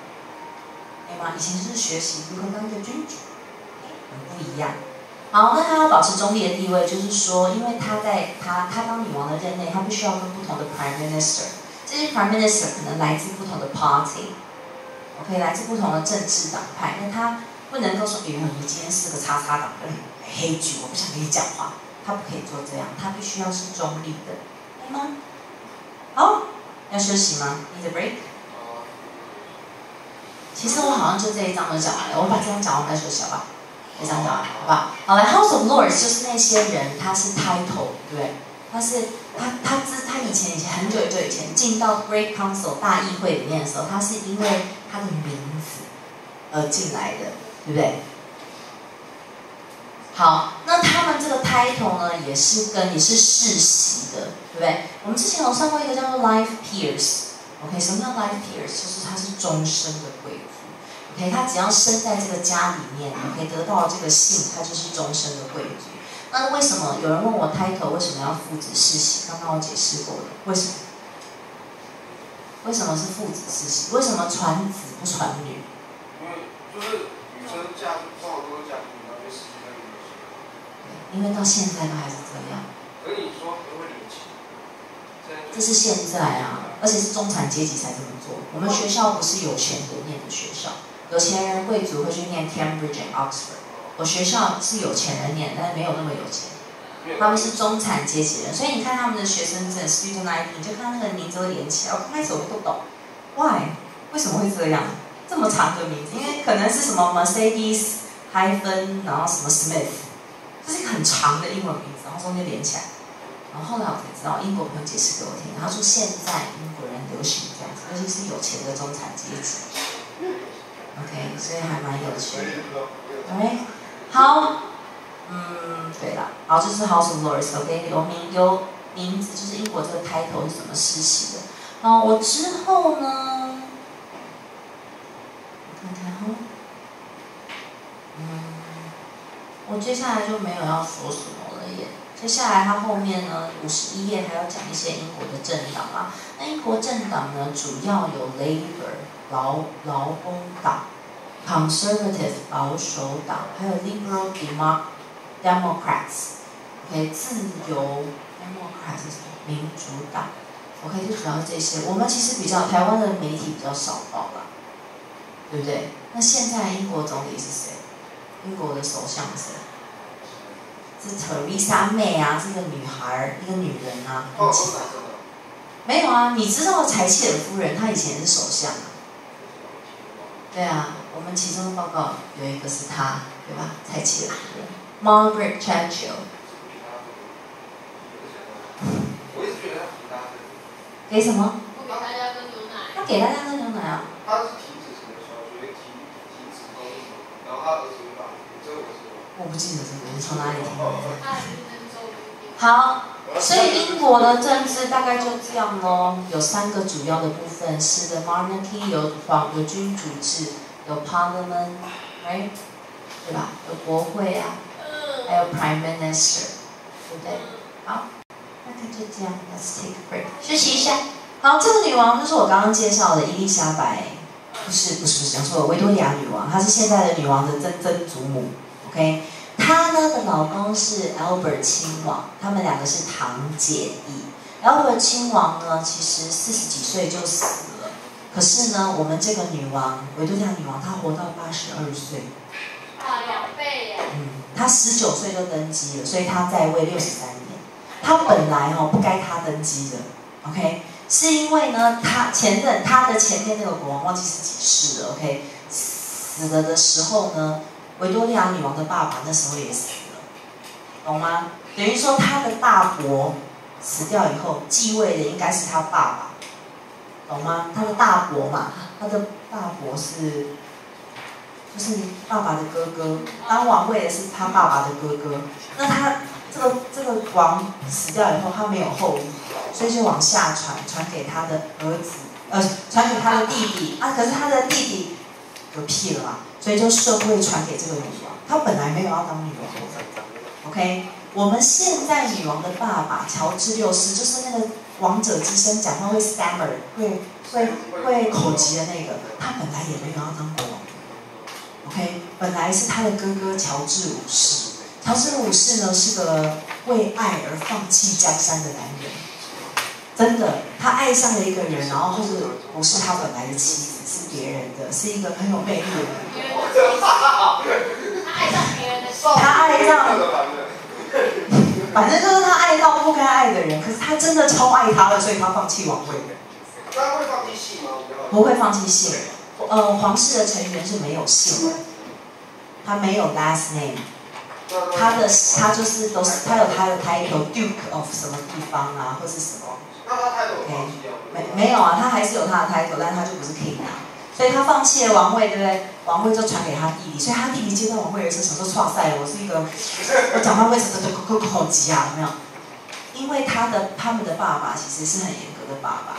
对吗？以前是学习如何当一个君主，很不一样。好，那他要保持中立的地位，就是说，因为他在他他当女王的任内，他必须要跟不同的 prime minister。这些 prime minister 可能来自不同的 party，OK，、来自不同的政治党派，那他不能够说，比如你今天是个叉叉党的黑局，我不想跟你讲话，他不可以做这样，他必须要是中立的，对吗？好，要休息吗？Need a break？其实我好像就这一章都讲完了，我把这章讲完再休息好不好？这章讲完好不好？好，来 House of Lords 就是那些人，他是 title，对不对？他是他他之他以前以前很久很久以前进到 Great Council 大议会里面的时候，他是因为他的名字而进来的，对不对？好，那他们这个 title 呢，也是跟也是世袭的，对不对？我们之前有上过一个叫做 Life Peers，OK，、什么叫 Life Peers？就是他是终身的贵族，OK，他只要生在这个家里面，OK，得到这个姓，他就是终身的贵族。那为什么有人问我 title 为什么要父子世袭？刚刚我解释过了，为什么？为什么是父子世袭？为什么传子不传女？因为就是女生嫁出，通常都是嫁出去，然后就失去那个女性。因为到现在都还是这样，可以说会不会离奇？现在这是现在啊，而且是中产阶级才这么做。我们学校不是有钱人念的学校，有钱人贵族会去念 Cambridge and Oxford。我学校是有钱人念，但是没有那么有钱。他们是中产阶级人，所以你看他们的学生证 student ID，你就看那个名字会连起来。我刚开始我都不懂，why 为什么会这样？这么长的名字，因为可能是什么 Mercedes hyphen，然后什么 Smith，这是一个很长的英文名字，然后中间连起来。然后后来我才知道，英国朋友解释给我听，他说现在英国人流行这样子，尤其是有钱的中产阶级。OK，所以还蛮有趣的。OK，好，嗯，对了，好，这是 House of Lords。OK，有名有名字，就是英国这个 title 是怎么实习的。好，我之后呢，我看看哈，嗯，我接下来就没有要说什么了耶。接下来它后面呢，五十一页还要讲一些英国的政党啊。那英国政党呢，主要有 Labour 劳劳工党、Conservative 保守党，还有 Liberal Demo Democrats。OK，自由 Democrats？民主党。OK，就主要是这些。我们其实比较台湾的媒体比较少报啦，对不对？那现在英国总理是谁？英国的首相是谁？是 Theresa May 啊，是一个女孩儿，一个女人啊。哦，都是男生的。没有啊，你知道柴契尔夫人，她以前是首相啊。对啊，我们其中的报告有一个是他，对吧？柴契尔夫人，Margaret Thatcher。我一直觉得他比他的，给什么？不给大家喝牛奶。她给大家喝牛奶啊。我知道。我不记得这个，你从哪里听的？好，所以英国的政治大概就这样喽，有三个主要的部分，是的，monarchy 有皇有君主制，有 parliament，right，对吧？有国会啊，还有 prime minister，对不对？好，大概就这样，let's take a break，休息一下。好，这个女王就是我刚刚介绍的伊丽莎白，不是不是不是讲错了，维多利亚女王，她是现在的女王的曾曾祖母，OK。她呢的老公是 Albert 亲王，他们两个是堂姐弟。Albert 亲王呢，其实四十几岁就死了，可是呢，我们这个女王维多利亚女王，她活到八十二岁，啊，两倍耶！嗯，她十九岁就登基了，所以她在位六十三年。她本来哦不该她登基的，OK，是因为呢，她前任她的前面那个国王忘记是几世了，OK，死了的时候呢。维多利亚女王的爸爸那时候也死了，懂吗？等于说她的大伯死掉以后，继位的应该是她爸爸，懂吗？他的大伯嘛，他的大伯是，就是爸爸的哥哥，当王位的是他爸爸的哥哥。那他这个这个王死掉以后，他没有后裔，所以就往下传，传给他的儿子，呃，传给他的弟弟啊。可是他的弟弟嗝屁了嘛。所以就社会传给这个女王，他本来没有要当女王。OK，我们现在女王的爸爸乔治六世就是那个王者之声，讲话会 stammer，会会会口疾的那个，他本来也没有要当国王。OK，本来是他的哥哥乔治五世，乔治五世呢是个为爱而放弃江山的男人。真的，他爱上了一个人，然后是不是他本来的妻子，是别人的，是一个很有魅力的人。他爱上别人的他爱上。反正就是他爱到不该爱的人，可是他真的超爱他了，所以他放弃王位的，他会放弃戏吗？不会放弃姓。呃，皇室的成员是没有姓的，他没有 last name。他的他就是都是他有他的 title Duke of 什么地方啊，或是什么，那他态度有放弃掉吗？没没有啊，他还是有他的 title，但是他就不是 king 啊，所以他放弃了王位，对不对？王位就传给他弟弟，所以他弟弟接到王位的时候想说，哇塞，我是一个，我讲话为什么都口口口急啊？有没有？因为他的他们的爸爸其实是很严格的爸爸，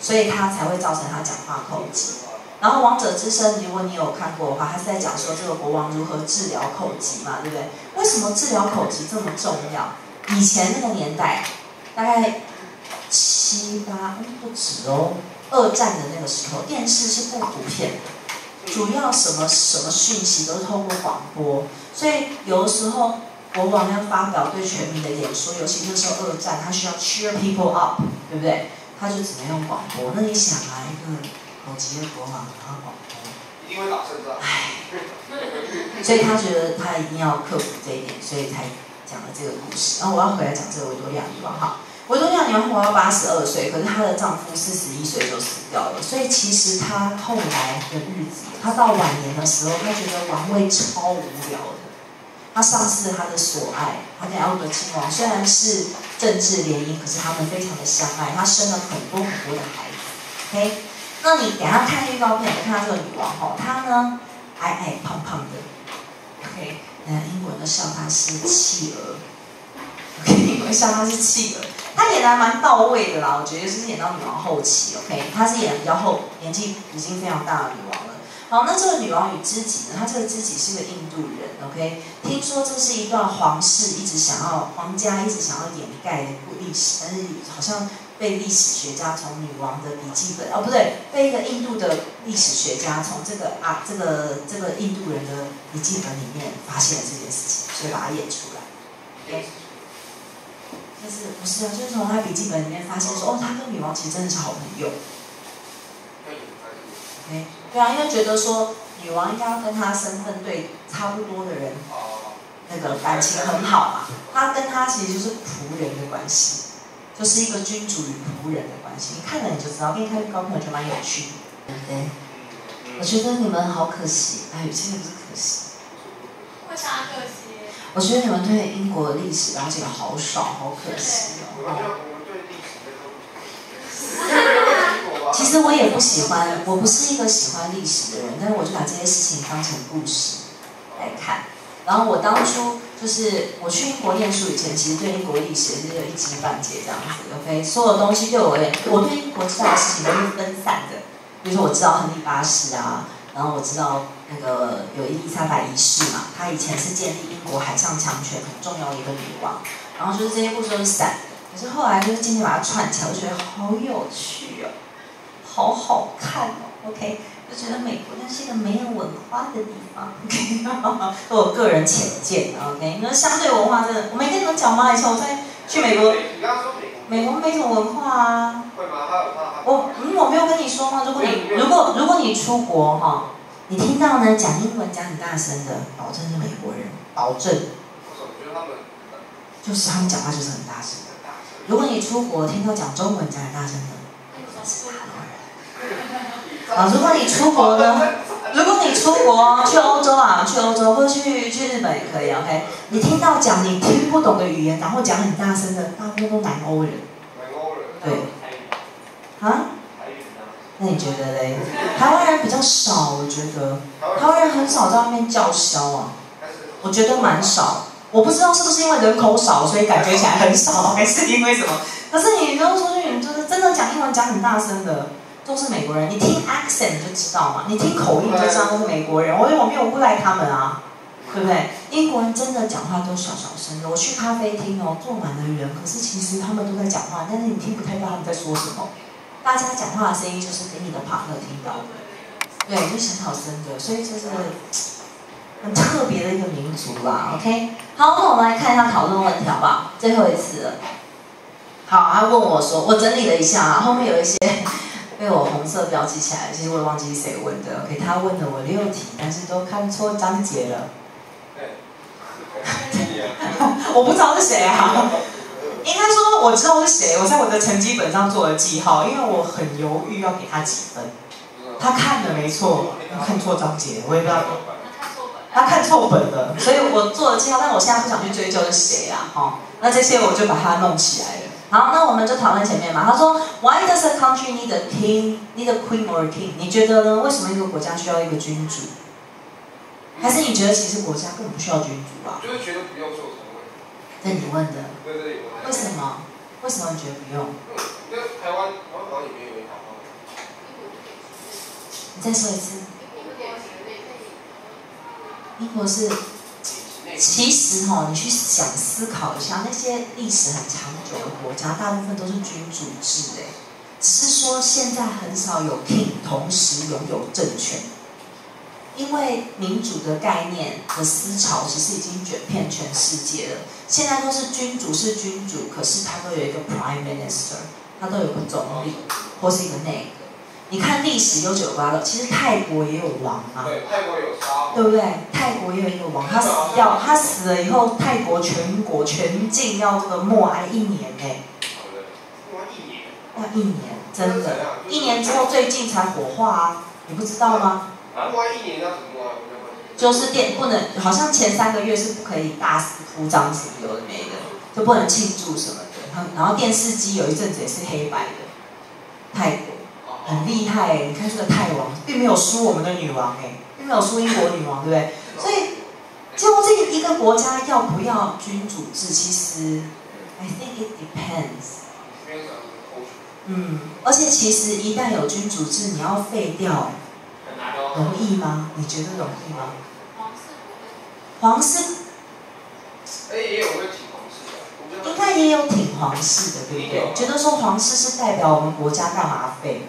所以他才会造成他讲话口急。然后《王者之声》，如果你有看过的话，他是在讲说这个国王如何治疗口疾嘛，对不对？为什么治疗口疾这么重要？以前那个年代，大概七八嗯不止哦，二战的那个时候，电视是不普遍的，主要什么什么讯息都是透过广播，所以有的时候国王要发表对全民的演说，尤其那时候二战，他需要 cheer people up，对不对？他就只能用广播。那你想啊，一个口疾的国王，然后广播。一定会打胜仗。所以他觉得他一定要克服这一点，所以才讲了这个故事。然后我要回来讲这个维多利亚女王哈，维多利亚女王活到八十二岁，可是她的丈夫四十一岁就死掉了，所以其实她后来的日子，她到晚年的时候，她觉得王位超无聊的。她丧失她的所爱，她跟埃德亲王虽然是政治联姻，可是他们非常的相爱，她生了很多很多的孩子。OK，那你等一下看预告片，你看到这个女王哈，她呢矮矮胖胖的，OK，那，英国人都笑她是企鹅肯定会笑她是气的，她演的还蛮到位的啦，我觉得就是演到女王后期，OK，她是演比较后，年纪已经非常大的女王了。好，那这个女王与知己呢？她这个知己是个印度人，OK，听说这是一段皇室一直想要皇家一直想要掩盖的故历史，但是好像被历史学家从女王的笔记本，哦不对，被一个印度的历史学家从这个啊这个这个印度人的笔记本里面发现了这件事情，所以把它演出来。OK，就是不是啊？就是从他笔记本里面发现说，哦，他跟女王其实真的是好朋友。OK，对啊，因为觉得说女王应该要跟他身份对差不多的人那个感情很好嘛，他跟他其实就是仆人的关系，就是一个君主与仆人的关系。你看了你就知道，给你看预告片，我觉得蛮有趣的，对不对？我觉得你们好可惜，哎，真的不是可惜。为啥可惜？我觉得你们对英国的历史了解好少，好可惜哦。其实我也不喜欢，我不是一个喜欢历史的人，但是我就把这些事情当成故事来看。然后我当初就是我去英国念书以前，其实对英国历史是有一知半解这样子。OK，所有东西对我而言，我对英国知道的事情都是分散的。比如说我知道亨利八世啊，然后我知道那个有伊丽莎白一世嘛，她以前是建立英国海上强权很重要的一个女王。然后就是这些故事都是散，可是后来就是渐渐把它串起来，我觉得好有趣哦，好好看哦。OK，就觉得美国那是一个没有文化的地方。OK，都我个人浅见。OK，因为相对文化真的，我没跟你们讲吗？以前我在去美国，你刚刚说美国美国没什么文化啊。会吗？他有他他我嗯，我没有跟你说吗？如果你如果如果你出国哈，你听到呢讲英文讲很大声的，保证是美国人，保证我总觉得他们就是他们讲话就是很大声。很大声。如果你出国听到讲中文讲很大声的，是大陆人。啊，如果你出国呢？如果你出国去欧洲啊，去欧洲或去去日本也可以，OK。你听到讲你听不懂的语言，然后讲很大声的，大部分都南欧人南欧人对啊。那你觉得嘞？台湾人比较少，我觉得台湾人很少在外面叫嚣啊，我觉得蛮少。我不知道是不是因为人口少，所以感觉起来很少，还是因为什么？可是你如果出去，你就是真的讲英文讲很大声的，都是美国人。你听 accent 就知道嘛，你听口音就知道都是美国人。我我没有诬赖他们啊，对不对？英国人真的讲话都小小声的。我去咖啡厅哦，坐满了人，可是其实他们都在讲话，但是你听不太到他们在说什么。大家讲话的声音就是给你的 partner 听到的，对，就小小声的，所以就是很特别的一个民族啦。OK，好，那我们来看一下讨论问题好不好？最后一次了。好，他问我说，我整理了一下啊，后面有一些被我红色标记起来，其实我也忘记是谁问的。OK，他问了我六题，但是都看错章节了。我不知道是谁啊。应该说我知道是谁，我在我的成绩本上做了记号，因为我很犹豫要给他几分。他看了没错，看错章节，我也不知道。他看错本了，所以我做了记号，但我现在不想去追究是谁啊，哈。那这些我就把它弄起来了。好，那我们就讨论前面嘛。他说，Why does a country need a king, need a queen or a king？你觉得呢？为什么一个国家需要一个君主？还是你觉得其实国家根本不需要君主啊？就是觉得不用做成位。这你问的。对对对。为什么？为什么你觉得不用？因为台湾台湾好像也没有一套。你再说一次。英国是，其实哈，你去想思考一下，那些历史很长久的国家，大部分都是君主制哎，只是说现在很少有 king 同时拥有政权，因为民主的概念和思潮其实已经卷遍全世界了。现在都是君主是君主，可是他都有一个 prime minister，他都有个总理或是一个内阁。你看历史悠久的话，其实泰国也有王啊，对，泰国有杀，对不对？泰国也有一个王，他死掉，他死了以后，泰国全国全境要这个默哀一年呢。默哀一年。要一年，真的，一年之后最近才火化啊，你不知道吗？默哀一年要怎么？就是电不能，好像前三个月是不可以大肆铺张什么有的没的，就不能庆祝什么的。然后电视机有一阵子也是黑白的，泰国。很厉害你看这个泰王，并没有输我们的女王哎，并没有输英国女王，对不对？所以，究竟一个国家要不要君主制，其实，I think it depends。嗯，而且其实一旦有君主制，你要废掉，容易吗？你觉得容易吗？皇室，皇室，哎，也有会挺皇室的，应该也有挺皇室的，对不对？觉得说皇室是代表我们国家，干嘛废？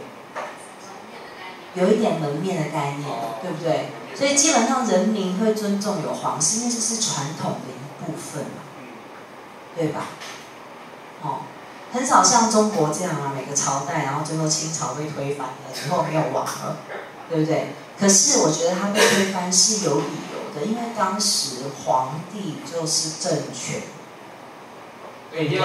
有一点门面的概念，对不对？所以基本上人民会尊重有皇室，因为这是传统的一部分嘛，对吧？哦，很少像中国这样啊，每个朝代，然后最后清朝被推翻了，以后没有王了，对不对？可是我觉得他被推翻是有理由的，因为当时皇帝就是政权。对不对？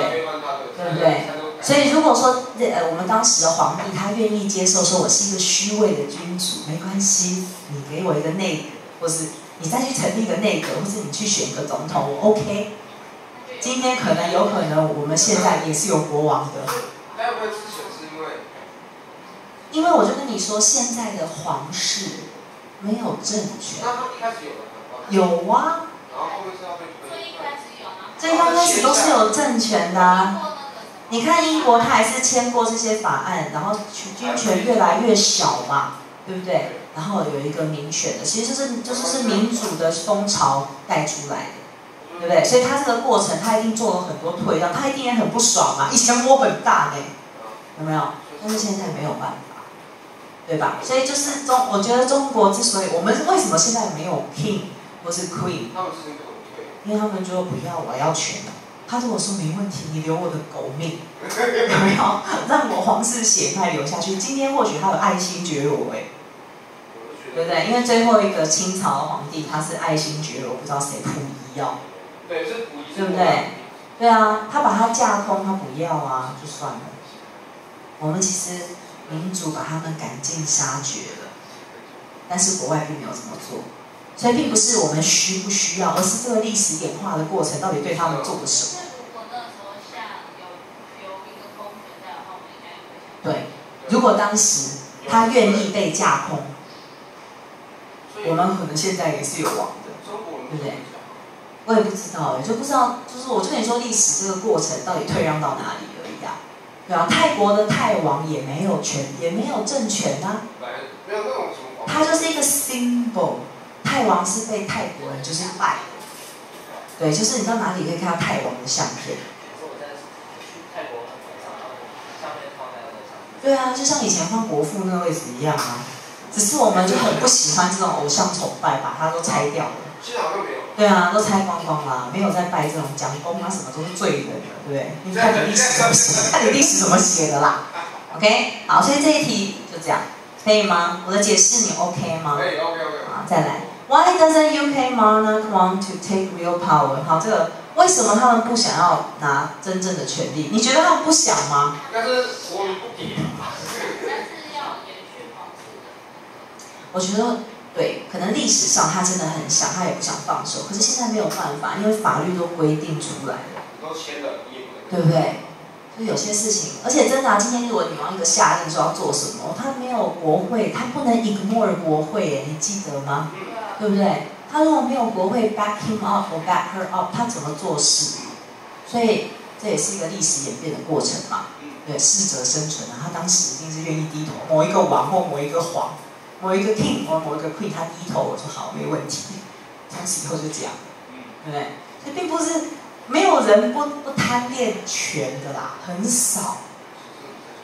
对不对？所以如果说呃，我们当时的皇帝他愿意接受说，我是一个虚位的君主，没关系，你给我一个内阁，或是你再去成立一个内阁，或是你去选一个总统，我 OK。今天可能有可能我们现在也是有国王的。会不会之前是因为？因为我就跟你说，现在的皇室没有政权。那他一开始有有啊。然后后面是要被。最刚开始都是有政权的，你看英国，他还是签过这些法案，然后军权越来越小嘛，对不对？然后有一个民选的，其实就是就是是民主的风潮带出来的，对不对？所以他这个过程，他一定做了很多退让，他一定也很不爽嘛，以前我很大呢，有没有？但是现在没有办法，对吧？所以就是中，我觉得中国之所以我们为什么现在没有 king 或是 queen？因为他们说不要，我要权。他如果说没问题，你留我的狗命，有没有？让我皇室血脉流下去。今天或许他有爱新觉罗哎，对不对？因为最后一个清朝的皇帝他是爱新觉罗，不知道谁溥仪要，对，是溥仪，对不对？对啊，他把他架空，他不要啊，就算了。我们其实民主把他们赶尽杀绝了，但是国外并没有这么做。所以并不是我们需不需要，而是这个历史演化的过程到底对他们做了什么？对，如果当时他愿意被架空，我们可能现在也是有王的，对不对？我也不知道哎，就不知道，就是我就跟你说，历史这个过程到底退让到哪里而已啊？对啊，泰国的泰王也没有权，也没有政权啊，他就是一个 symbol。泰王是被泰国人就是拜，对，就是你到哪里可以看到泰王的相片？对啊，就像以前放国父那个位置一样啊，只是我们就很不喜欢这种偶像崇拜，把它都拆掉了。现在好像没有。对啊，都拆光光了，没有在拜这种蒋公啊，什么都是罪人的，对不对？你看你历史怎么写，看你历史怎么写的啦。OK，好，所以这一题就这样，可以吗？我的解释你 OK 吗？可以，OK OK。好，再来。Why doesn't UK monarch want to take real power？好，这个为什么他们不想要拿真正的权利？你觉得他们不想吗？但是我们不给。但是要延续皇室的。我觉得对，可能历史上他真的很想，他也不想放手，可是现在没有办法，因为法律都规定出来了，都签了，你也不。对不对？就有些事情，而且真的、啊，今天如果女王一个下令说要做什么，他没有国会，他不能 ignore 国会，哎，你记得吗？对。不对？他如果没有国会 back him up 或 back her up，他怎么做事？所以这也是一个历史演变的过程嘛。对，适者生存啊，他当时一定是愿意低头，某一个王或某一个皇，某一个 king 或某一个 queen，他低头，我说好，没问题。从此以后就这样，对不对？所以并不是没有人不不贪恋权的啦，很少，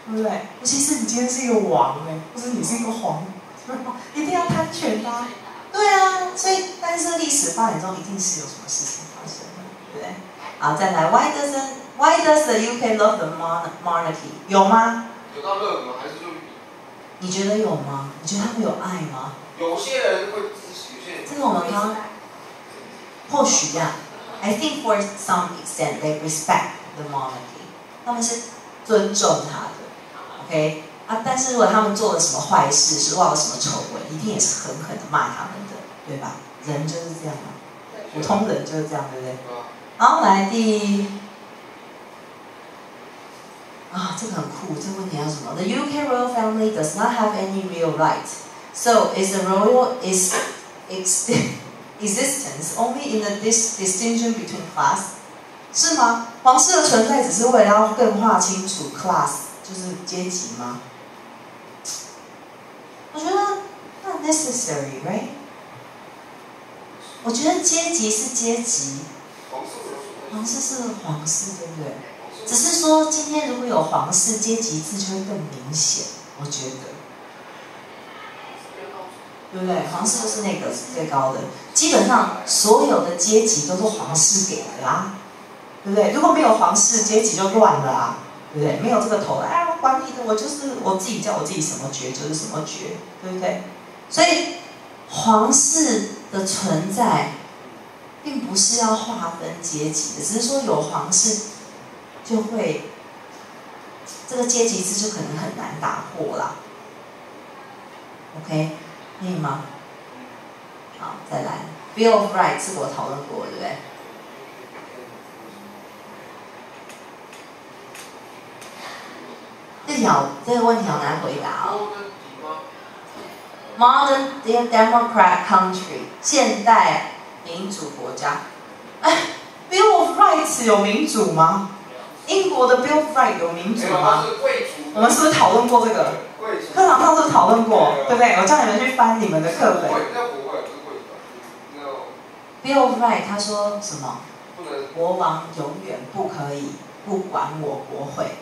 对不对？尤其是你今天是一个王哎，或者你是一个皇，一定要贪权啦、对啊，所以但是历史发展中一定是有什么事情发生的，对不对？好，再来，Why doesn't Why does the UK love the mon monarchy？有吗？有到热吗？还是就你觉得有吗？你觉得他们有爱吗？有些人会支持，有些人这个我们刚刚或许呀、i think for some extent they respect the monarchy，他们是尊重他的，OK？啊，但是如果他们做了什么坏事，是忘了什么丑闻，一定也是狠狠的骂他们的，对吧？人就是这样嘛，普通人就是这样，对不对？啊，好，来第啊，这个很酷，这个问题要什么？The UK royal family does not have any real right, so is the royal is ex existence only in the dis distinction between class？是吗？皇室的存在只是为了要更划清楚 class，就是阶级吗？我觉得 not necessary，right？我觉得阶级是阶级，皇室？是皇室，对不对？只是说今天如果有皇室阶级制就会更明显，我觉得，对不对？皇室就是那个最高的，基本上所有的阶级都是皇室给的啦，对不对？如果没有皇室，阶级就乱了啊，对不对？没有这个头，哎，我管你的，我就是我自己叫我自己什么爵就是什么爵，对不对？所以皇室的存在，并不是要划分阶级的，只是说有皇室。就会这个阶级制就可能很难打破啦。OK，可以吗？好，再来，Bill of Rights 这个我讨论过，对不对？这条这个问题好难回答哦。Modern democrat country，现代民主国家。哎，Bill of Rights 有民主吗？英国的 Bill of Rights 有民主吗？我们是不是讨论过这个？课堂上是不是讨论过？对不对？我叫你们去翻你们的课本。Bill of Rights 他说什么？国王永远不可以不管我国会，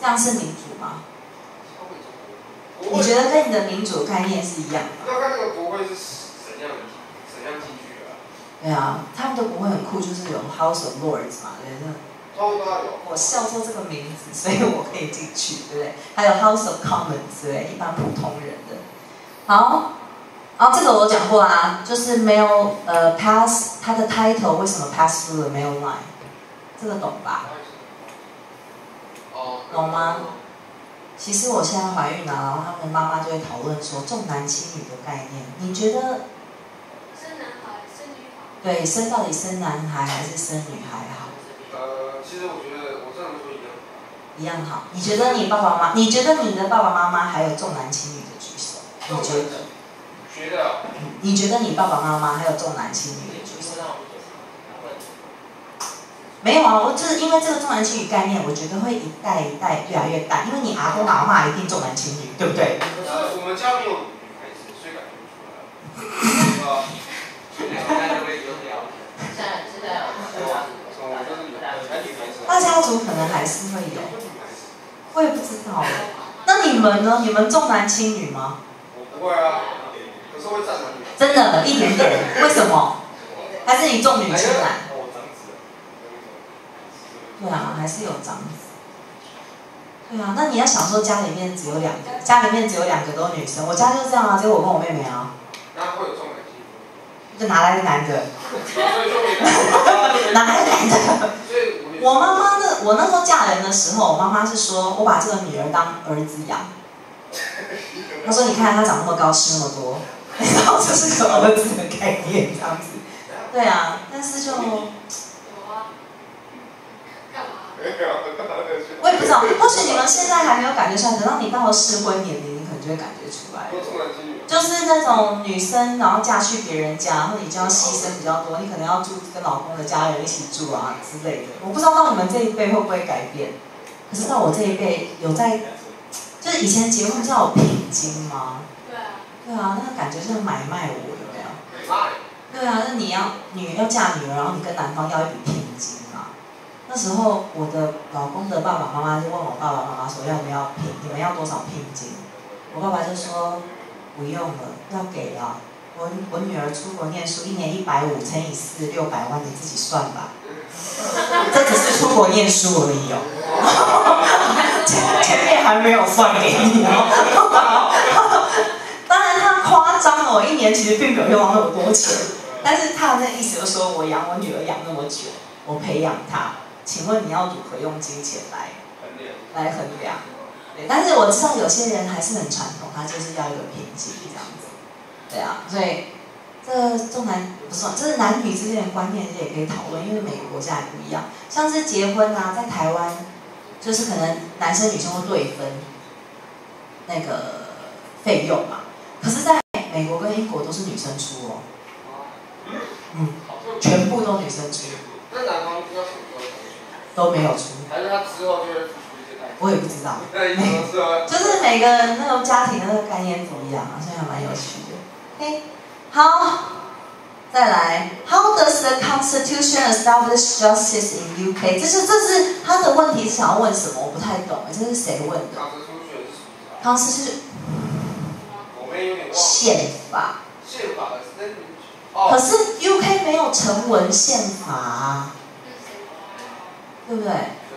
这样是民主吗？你觉得跟你的民主概念是一样吗？那个国会是怎样怎样进去的。对啊，他们的国会很酷，就是有 House of Lords 嘛，对不对？我是要做这个名字，所以我可以进去，对不对？还有 House of Commons，对不对？一般普通人的。好，然后这个我讲过啊，就是没有呃 pass 它的 title 为什么 pass through 没有 line，这个懂吧？懂吗？其实我现在怀孕了，然后他们妈妈就会讨论说重男轻女的概念。你觉得？生男孩生女孩？对，生到底生男孩还是生女孩好？呃，其实我觉得我这样说一样。一样好。你觉得你爸爸妈妈？你觉得你的爸爸妈妈还有重男轻女的举手？你觉得？觉得。你觉得你爸爸妈妈还有重男轻女的举手？没有啊，我就是因为这个重男轻女概念，我觉得会一代一代越来越大，因为你阿公阿妈一定重男轻女，对不对？可是我们家没有女孩子，所以感觉不出来。啊。大家族可能还是会有，我也不知道。那你们呢？你们重男轻女吗？我不会啊，可是会站男女。真的，一点点。为什么？还是你重女轻男？对啊，还是有长子。对啊，那你要想说家里面只有两个，家里面只有两个都是女生，我家就是这样啊，只有我跟我妹妹啊，那会有重男轻女。就哪来的男的？哪来的男的？我妈妈那我那时候嫁人的时候，我妈妈是说我把这个女儿当儿子养。她说你看她长那么高，吃那么多，然后这是个儿子的概念这样子。对啊，但是就？我也不知道，或许你们现在还没有感觉出来，等到你到了适婚年龄，你可能就会感觉出来。都重男轻女。就是那种女生，然后嫁去别人家，然后你就要牺牲比较多，你可能要住跟老公的家人一起住啊之类的。我不知道到你们这一辈会不会改变，可是到我这一辈有在，就是以前结婚是要有聘金吗？对啊。对啊，那个感觉是买卖我有没有？对啊，那你要女要嫁女儿，然后你跟男方要一笔聘。那时候我的老公的爸爸妈妈就问我爸爸妈妈说要不要聘，你们要多少聘金？我爸爸就说不用了，要给了。我我女儿出国念书，一年一百五乘以四，六百万，你自己算吧。这只是出国念书而已哦，前前面还没有算给你哦。当然他夸张哦，一年其实并没有用到那么多钱，但是他的那意思就是说我养我女儿养那么久，我培养她，请问你要如何用金钱来来衡量？对，但是我知道有些人还是很传统，他就是要一个平级这样子，对啊，所以这重男不是，这是男女之间的观念也可以讨论，因为每个国家也不一样。像是结婚啊，在台湾就是可能男生女生会对分那个费用嘛，可是在美国跟英国都是女生出哦，嗯，全部都女生出，那男方要？都没有出，还是他？我也不知道。就是每个人那种家庭的那个概念不一样啊，所以还蛮有趣的。OK，好，再来，How does the Constitution establish justice in UK？这是这是他的问题是想要问什么？我不太懂，这是谁问的考试出选是什么？？Constitution 我们有点。宪法，宪法可是 UK 没有成文宪法啊，对不对？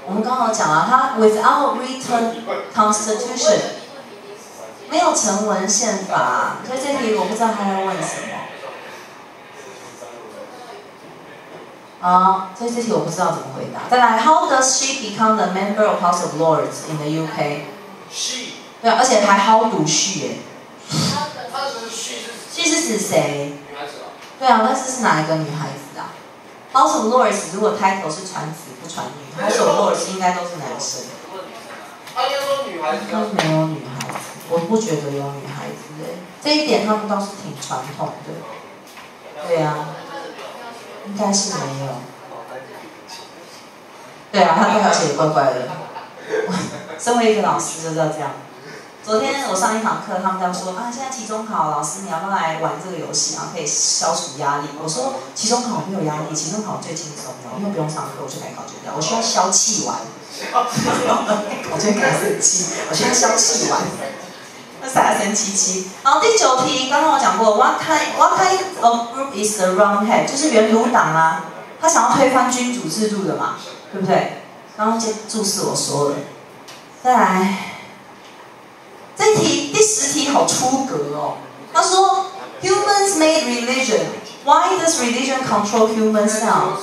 我们刚好讲了，它 without written constitution 没有成文宪法啊，所以这题我不知道他要问什么。啊，所以这题我不知道怎么回答。再来，How does she become the member of House of Lords in the UK？she，对啊，而且还 How do she？耶 she 是指谁？女孩子啊？对啊，但是是哪一个女孩子啊？House of Lords 如果 title 是传子不传女，House of Lords 应该都是男生。他应该说女孩子没有女孩子，我不觉得有女孩子哎，这一点他们倒是挺传统的。对啊，应该是没有。对啊，他对他写也怪怪的。身为一个老师就是要这样。昨天我上一堂课，他们在说啊，现在期中考，老师你要不要来玩这个游戏，然后可以消除压力？我说期中考没有压力，期中考最轻松的，因为不用上课，我就可以考卷掉，我需要消气玩。我就开始生气，我需要消气玩。那三三七七。然后第九题，刚刚我讲过，What kind What kind of group is the Roundhead？就是原鲁党啊，他想要推翻君主制度的嘛，对不对？刚刚就注视我说了。再来，这一题第十题好出格哦。他说，Humans made religion. Why does religion control human self？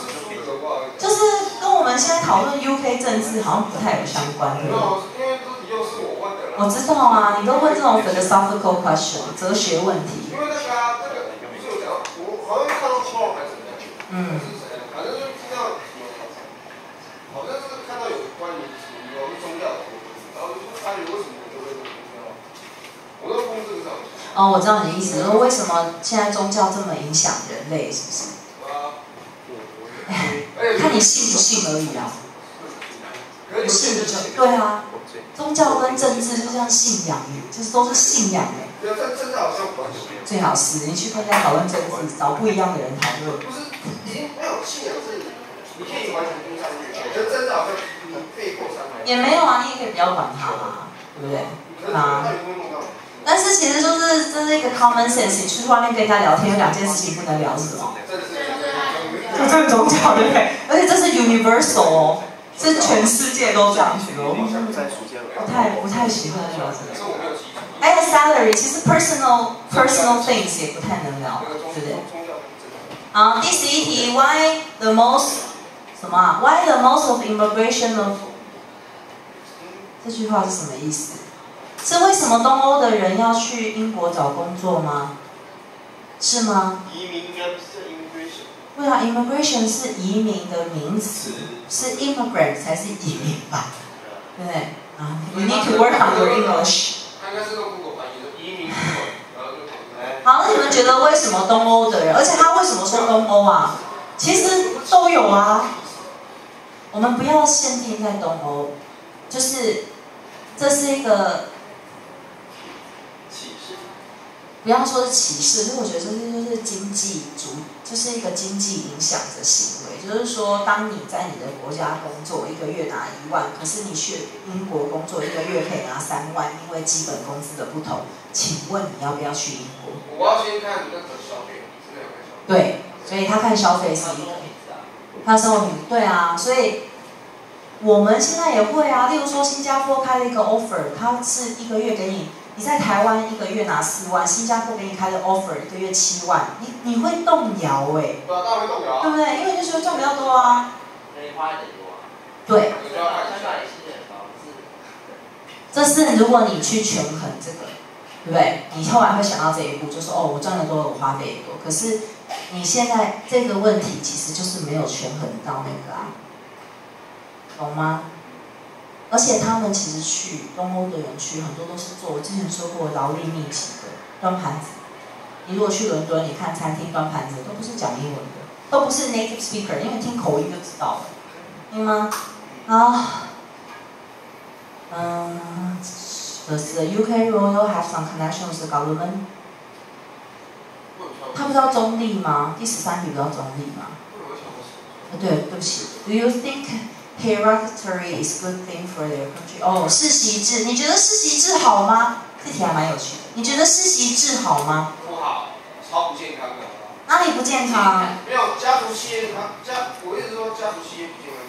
就是跟我们现在讨论 UK 政治好像不太有相关，对？我问的。我知道啊，你都问这种 philosophical question 哲学问题。嗯，是谁？反正就是听到，好像是看到有关于有宗教的东西，然后就是他为什么就会这么宗教？我都公这个上去。哦，我知道你的意思，说为什么现在宗教这么影响人类，是不是？啊，看你信不信而已啊。不信就对啊，宗教跟政治就像信仰，就是都是信仰哎。最好是你去跟人家讨论政治，找不一样的人讨论。不是，已经没有信仰是，你可以完全听上去，可真的好像你。也没有啊，你也可以不要管他嘛，对不对？可是他也不会弄到。但是其实就是这是一个 common sense，你出去外面跟人家聊天，有两件事情不能聊是什么？这是有这个宗教，对不对？而且这是 universal 哦，是全世界都这样学哦。不太不太喜欢聊这个。可是我没有基础。还有 salary，其实 personal personal things 也不太能聊，对不对？宗教是真的。好，第十一题，Why the most 什么啊？Why the most of immigration of 这句话是什么意思？是为什么东欧的人要去英国找工作吗？是吗？移民应该不是 immigration，对啊，immigration 是移民的名词，是 immigrant 才是移民吧？对不对？啊，You need to work on your English。他应该是用 Google 翻译的移民英文，然后就哎，好，那你们觉得为什么东欧的人，而且他为什么说东欧啊？其实都有啊。我们不要限定在东欧，就是这是一个启示，不要说是歧视，因为我觉得这些就是经济主，就是一个经济影响的行为。就是说，当你在你的国家工作，一个月拿一万，可是你去英国工作，一个月可以拿三万，因为基本工资的不同。请问你要不要去英国？我要先看那个消费，真的有看消费。对，所以他看消费是一个。他生活品对啊，所以我们现在也会啊。例如说，新加坡开了一个 offer，他是一个月给你，你在台湾一个月拿四万，新加坡给你开的 offer 一个月七万，你你会动摇哎、对啊，当然会动摇啊。对不对？因为就觉得赚比较多啊。没花一点多啊。对，这是如果你去权衡这个，对不对？你后来会想到这一步，就是哦，我赚的多，我花费也多。可是你现在这个问题其实就是没有权衡到那个啊，懂吗？而且他们其实去东欧的人去很多都是做我之前说过劳力密集的端盘子。你如果去伦敦，你看餐厅端盘子都不是讲英文的，都不是 native speaker，因为听口音就知道了，对吗？啊，嗯，Does the UK royal have some connection with the government？他不知道中立吗？第十三题不知道中立吗？呃，对，对不起。Do you think hereditary is good thing for their country？哦，世袭制，你觉得世袭制好吗？这题还蛮有趣的。你觉得世袭制好吗？不好，超不健康的。哪里不健康？没有家族企业，他家，我一直说家族企业不健康，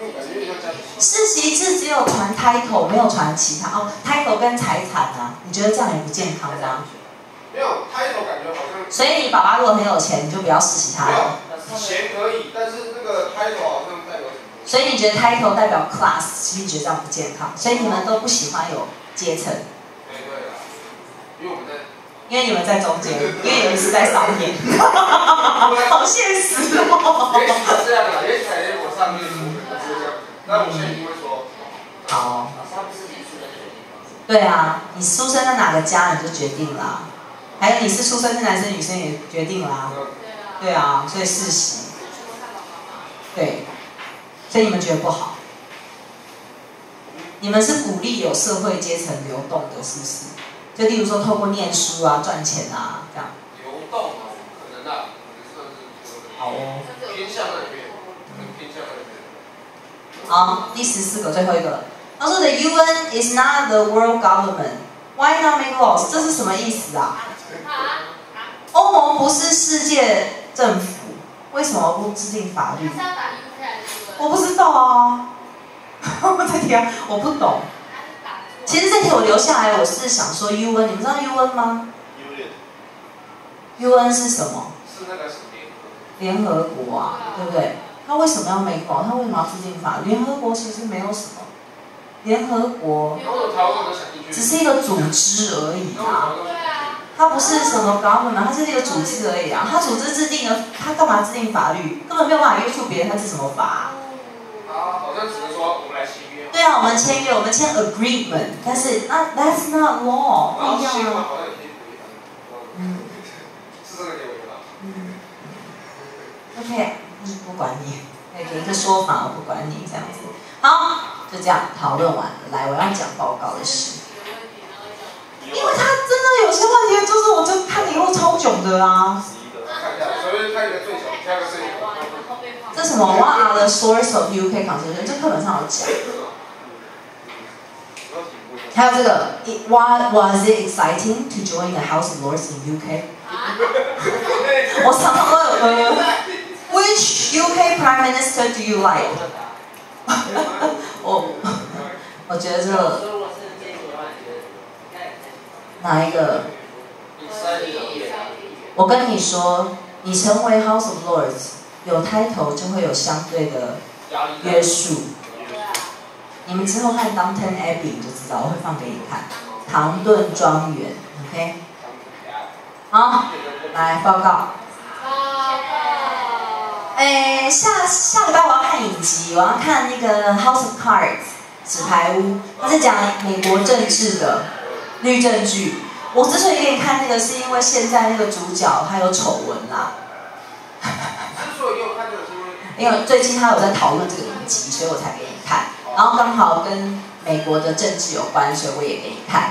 因为感觉有点像家族企业。世袭制只有传 title，没有传其他哦，title 跟财产啊，你觉得这样也不健康吗？没有 title 感觉好像所以你爸爸如果很有钱，你就不要世袭他没了。有钱可以，但是那个 title 好像？所以你觉得 title 代表 class，其实你觉得这样不健康，所以你们都不喜欢有阶层，对对啦，因为我们在，因为你们在中间，因为你们是在上面，好现实哦。也许是这样啦，也许改天我上面我们是这样，但我现在一定会说，好？对啊，你出生在哪个家你就决定啦，还有你是出生是男生女生也决定啦，嗯对啊，所以世袭，对，所以你们觉得不好，你们是鼓励有社会阶层流动的，是不是？就例如说透过念书啊赚钱啊这样，流动哦，可能啊，可能是好哦。偏向那里面，可能偏向那里面。好，第十四个，最后一个了。他说：“The UN is not the world government. Why not make laws？” 这是什么意思啊？欧盟不是世界政府，为什么不制定法律？我不知道啊。这题啊，我不懂。其实这题我留下来，我是想说 UN，你们知道 UN 吗？UN 是什么？是那个什么联合？联合国啊，对不对？他为什么要 make law？他为什么要制定法律？联合国其实没有什么，联合国。只是一个组织而已啊，台湾它不是什么 government，它是一个组织而已啊。它组织制定的，它干嘛制定法律？根本没有办法约束别人，它是什么法啊、啊，好像只能说我们来签约。对啊，我们签约，我们签 agreement，但是那 that's not law，不一样啊。签完好像也可以违反。嗯是这个可以违反。嗯，OK，嗯，不管你，给一个说法，我不管你这样子。好，就这样讨论完了。来，我要讲报告的事。因为他真的有些问题，就是我就看你以后超囧的啊。十一个，看一下，随便看一个最个最小。这什么？What are the source of UK constitution？这课本上有讲。还有这个，It- What was it exciting to join the House of Lords in UK？我常常都有呃，Which Which UK Prime Minister do you like？我我觉得这个哪一个？我跟你说，你成为 House of Lords 有 title 就会有相对的约束。你们之后看《Downton Abbey》你就知道，我会放给你看《唐顿庄园》，OK？好，来报告。哎，下下礼拜我要看影集，我要看那个《House of Cards》纸牌屋，它是讲美国政治的律政剧。我之所以给你看那个，是因为现在那个主角他有丑闻啦。因为最近他有在讨论这个影集，所以我才给你看。然后刚好跟美国的政治有关，所以我也给你看。